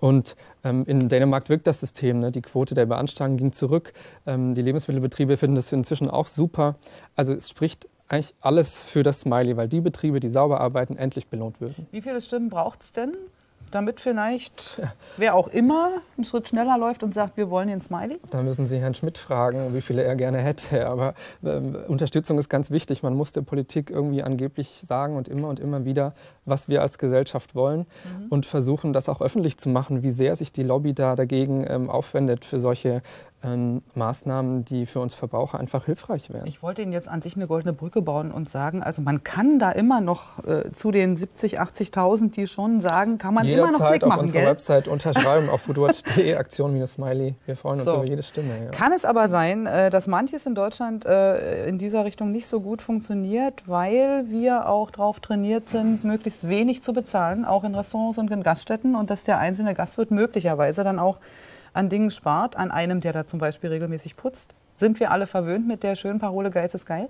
Und ähm, in Dänemark wirkt das System. Ne? Die Quote der Beanstandungen ging zurück. Ähm, die Lebensmittelbetriebe finden das inzwischen auch super. Also es spricht eigentlich alles für das Smiley, weil die Betriebe, die sauber arbeiten, endlich belohnt würden. Wie viele Stimmen braucht es denn, damit vielleicht wer auch immer einen Schritt schneller läuft und sagt, wir wollen den Smiley? Da müssen Sie Herrn Schmidt fragen, wie viele er gerne hätte. Aber ähm, Unterstützung ist ganz wichtig. Man muss der Politik irgendwie angeblich sagen und immer und immer wieder, was wir als Gesellschaft wollen Mhm. und versuchen, das auch öffentlich zu machen, wie sehr sich die Lobby da dagegen ähm, aufwendet für solche ähm, Maßnahmen, die für uns Verbraucher einfach hilfreich wären. Ich wollte Ihnen jetzt an sich eine goldene Brücke bauen und sagen, also man kann da immer noch äh, zu den 70, 80.000, die schon sagen, kann man Jederzeit immer noch Klick machen, auf unserer gell? Website unterschreiben, auf foodwatch.de, Aktion-Smiley. Wir freuen uns So. über jede Stimme. Ja. Kann es aber sein, äh, dass manches in Deutschland äh, in dieser Richtung nicht so gut funktioniert, weil wir auch darauf trainiert sind, möglichst wenig zu bezahlen, auch in Restaurants und in Gaststätten und dass der einzelne Gastwirt möglicherweise dann auch an Dingen spart, an einem, der da zum Beispiel regelmäßig putzt. Sind wir alle verwöhnt mit der schönen Parole Geiz ist geil?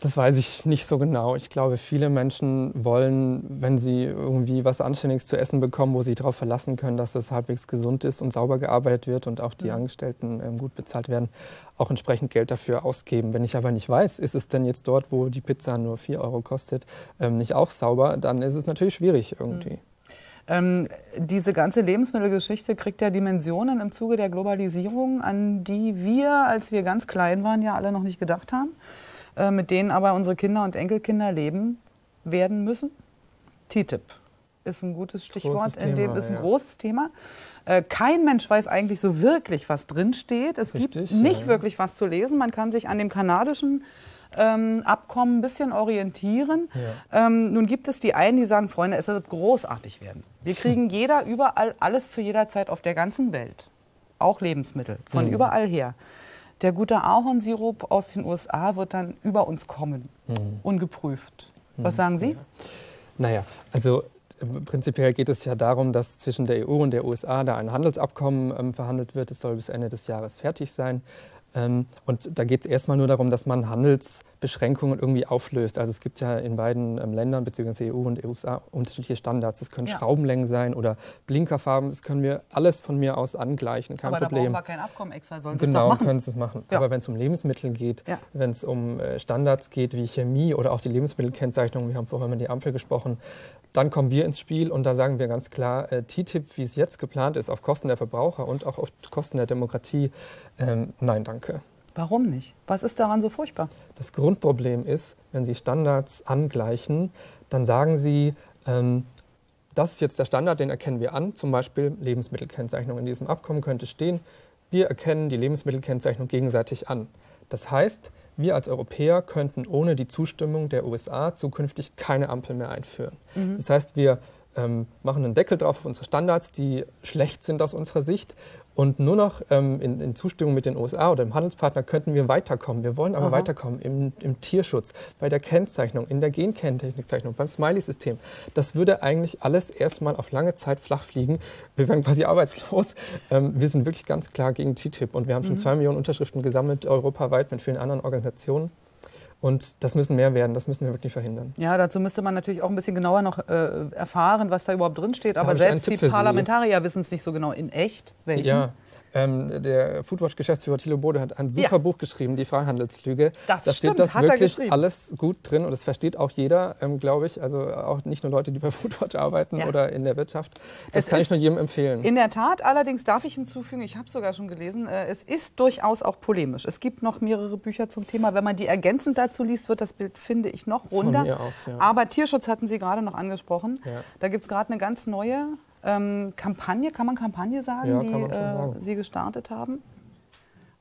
Das weiß ich nicht so genau. Ich glaube, viele Menschen wollen, wenn sie irgendwie was Anständiges zu essen bekommen, wo sie darauf verlassen können, dass das halbwegs gesund ist und sauber gearbeitet wird und auch die Mhm. Angestellten ähm, gut bezahlt werden, auch entsprechend Geld dafür ausgeben. Wenn ich aber nicht weiß, ist es denn jetzt dort, wo die Pizza nur 4 Euro kostet, ähm, nicht auch sauber, dann ist es natürlich schwierig irgendwie. Ähm, diese ganze Lebensmittelgeschichte kriegt ja Dimensionen im Zuge der Globalisierung, an die wir, als wir ganz klein waren, ja alle noch nicht gedacht haben, äh, mit denen aber unsere Kinder und Enkelkinder leben werden müssen. TTIP ist ein gutes Stichwort, Großes in dem Thema, ist ein ja. großes Thema. Äh, Kein Mensch weiß eigentlich so wirklich, was drinsteht. Es Richtig, gibt nicht ja. wirklich was zu lesen. Man kann sich an dem kanadischen ähm, Abkommen ein bisschen orientieren. Ähm, nun gibt es die einen, die sagen, Freunde, es wird großartig werden. Wir kriegen jeder überall alles zu jeder Zeit auf der ganzen Welt. Auch Lebensmittel, von Mhm. überall her. Der gute Ahornsirup aus den USA wird dann über uns kommen, Mhm. ungeprüft. Was Mhm. sagen Sie? Naja, also äh, prinzipiell geht es ja darum, dass zwischen der EU und der USA da ein Handelsabkommen ähm, verhandelt wird. Es soll bis Ende des Jahres fertig sein. Ähm, und da geht es erstmal nur darum, dass man Handelsbeschränkungen irgendwie auflöst. Also es gibt ja in beiden ähm, Ländern, beziehungsweise EU und USA, unterschiedliche Standards. Es können Ja. Schraubenlängen sein oder Blinkerfarben. Das können wir alles von mir aus angleichen. Kein Aber da Problem. brauchen wir kein Abkommen extra, sollen Genau, machen. können Sie es machen. Ja. Aber wenn es um Lebensmittel geht, Ja. wenn es um äh, Standards geht wie Chemie oder auch die Lebensmittelkennzeichnung, wir haben vorher über die Ampel gesprochen, dann kommen wir ins Spiel und da sagen wir ganz klar, äh, TTIP, wie es jetzt geplant ist, auf Kosten der Verbraucher und auch auf Kosten der Demokratie, ähm, nein, danke. Warum nicht? Was ist daran so furchtbar? Das Grundproblem ist, wenn Sie Standards angleichen, dann sagen Sie, ähm, das ist jetzt der Standard, den erkennen wir an, zum Beispiel Lebensmittelkennzeichnung. In diesem Abkommen könnte stehen, wir erkennen die Lebensmittelkennzeichnung gegenseitig an. Das heißt, wir als Europäer könnten ohne die Zustimmung der USA zukünftig keine Ampel mehr einführen. Mhm. Das heißt, wir ähm, machen einen Deckel drauf auf unsere Standards, die schlecht sind aus unserer Sicht. Und nur noch ähm, in, in Zustimmung mit den USA oder dem Handelspartner könnten wir weiterkommen. Wir wollen aber Aha. weiterkommen im, im Tierschutz, bei der Kennzeichnung, in der Genkennzeichnikzeichnung, beim Smiley-System. Das würde eigentlich alles erstmal auf lange Zeit flach fliegen. Wir wären quasi arbeitslos. Ähm, wir sind wirklich ganz klar gegen TTIP und wir haben schon Mhm. zwei Millionen Unterschriften gesammelt, europaweit mit vielen anderen Organisationen. Und das müssen mehr werden, das müssen wir wirklich verhindern. Ja, dazu müsste man natürlich auch ein bisschen genauer noch äh, erfahren, was da überhaupt drin steht. Da Aber selbst die. Parlamentarier wissen es nicht so genau. In echt? Welchen? Ja, ähm, der Foodwatch-Geschäftsführer Thilo Bode hat ein super Ja. Buch geschrieben, Die Freihandelslüge. Das da stimmt, steht das wirklich alles gut drin und das versteht auch jeder, ähm, glaube ich. Also auch nicht nur Leute, die bei Foodwatch arbeiten Ja. oder in der Wirtschaft. Das Es kann ich nur jedem empfehlen. In der Tat, allerdings darf ich hinzufügen, ich habe es sogar schon gelesen, äh, es ist durchaus auch polemisch. Es gibt noch mehrere Bücher zum Thema. Wenn man die ergänzend dazu liest, wird das Bild, finde ich, noch Von runder. aus, ja. Aber Tierschutz hatten Sie gerade noch angesprochen. Da gibt es gerade eine ganz neue ähm, Kampagne, kann man Kampagne sagen, Ja, die äh, sagen. Sie gestartet haben.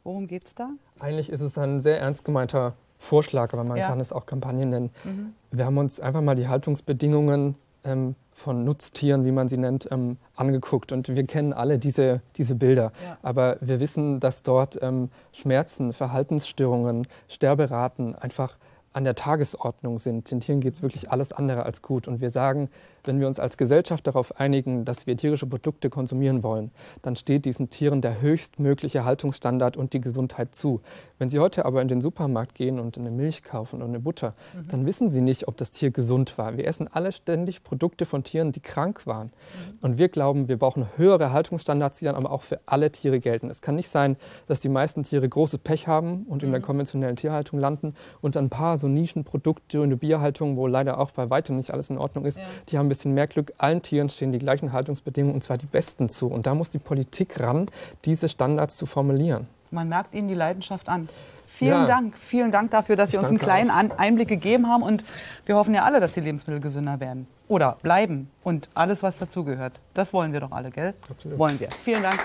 Worum geht es da? Eigentlich ist es ein sehr ernst gemeinter Vorschlag, aber man Ja. kann es auch Kampagne nennen. Mhm. Wir haben uns einfach mal die Haltungsbedingungen ähm, von Nutztieren, wie man sie nennt, ähm, angeguckt. Und wir kennen alle diese, diese Bilder. Ja. Aber wir wissen, dass dort ähm, Schmerzen, Verhaltensstörungen, Sterberaten einfach an der Tagesordnung sind. Den Tieren geht es wirklich alles andere als gut. Und wir sagen, wenn wir uns als Gesellschaft darauf einigen, dass wir tierische Produkte konsumieren wollen, dann steht diesen Tieren der höchstmögliche Haltungsstandard und die Gesundheit zu. Wenn Sie heute aber in den Supermarkt gehen und eine Milch kaufen und eine Butter, Mhm. dann wissen Sie nicht, ob das Tier gesund war. Wir essen alle ständig Produkte von Tieren, die krank waren. Mhm. Und wir glauben, wir brauchen höhere Haltungsstandards, die dann aber auch für alle Tiere gelten. Es kann nicht sein, dass die meisten Tiere großes Pech haben und in der Mhm. konventionellen Tierhaltung landen und ein paar so Nischenprodukte und eine Bierhaltung, wo leider auch bei weitem nicht alles in Ordnung ist, Ja. die haben ein bisschen mehr Glück. Allen Tieren stehen die gleichen Haltungsbedingungen und zwar die besten zu. Und da muss die Politik ran, diese Standards zu formulieren. Man merkt Ihnen die Leidenschaft an. Vielen Ja. Dank, vielen Dank dafür, dass Sie uns einen kleinen An Einblick gegeben haben. Und wir hoffen ja alle, dass die Lebensmittel gesünder werden oder bleiben und alles, was dazugehört. Das wollen wir doch alle, gell? Absolut. Wollen wir. Vielen Dank.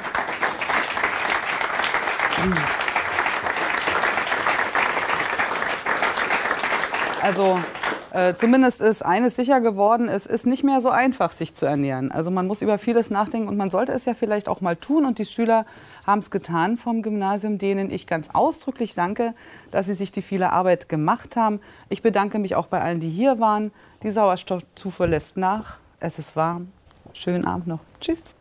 Also äh, zumindest ist eines sicher geworden, es ist nicht mehr so einfach, sich zu ernähren. Also man muss über vieles nachdenken und man sollte es ja vielleicht auch mal tun. Und die Schüler haben es getan vom Gymnasium, denen ich ganz ausdrücklich danke, dass sie sich die viele Arbeit gemacht haben. Ich bedanke mich auch bei allen, die hier waren. Die Sauerstoffzufuhr lässt nach. Es ist warm. Schönen Abend noch. Tschüss.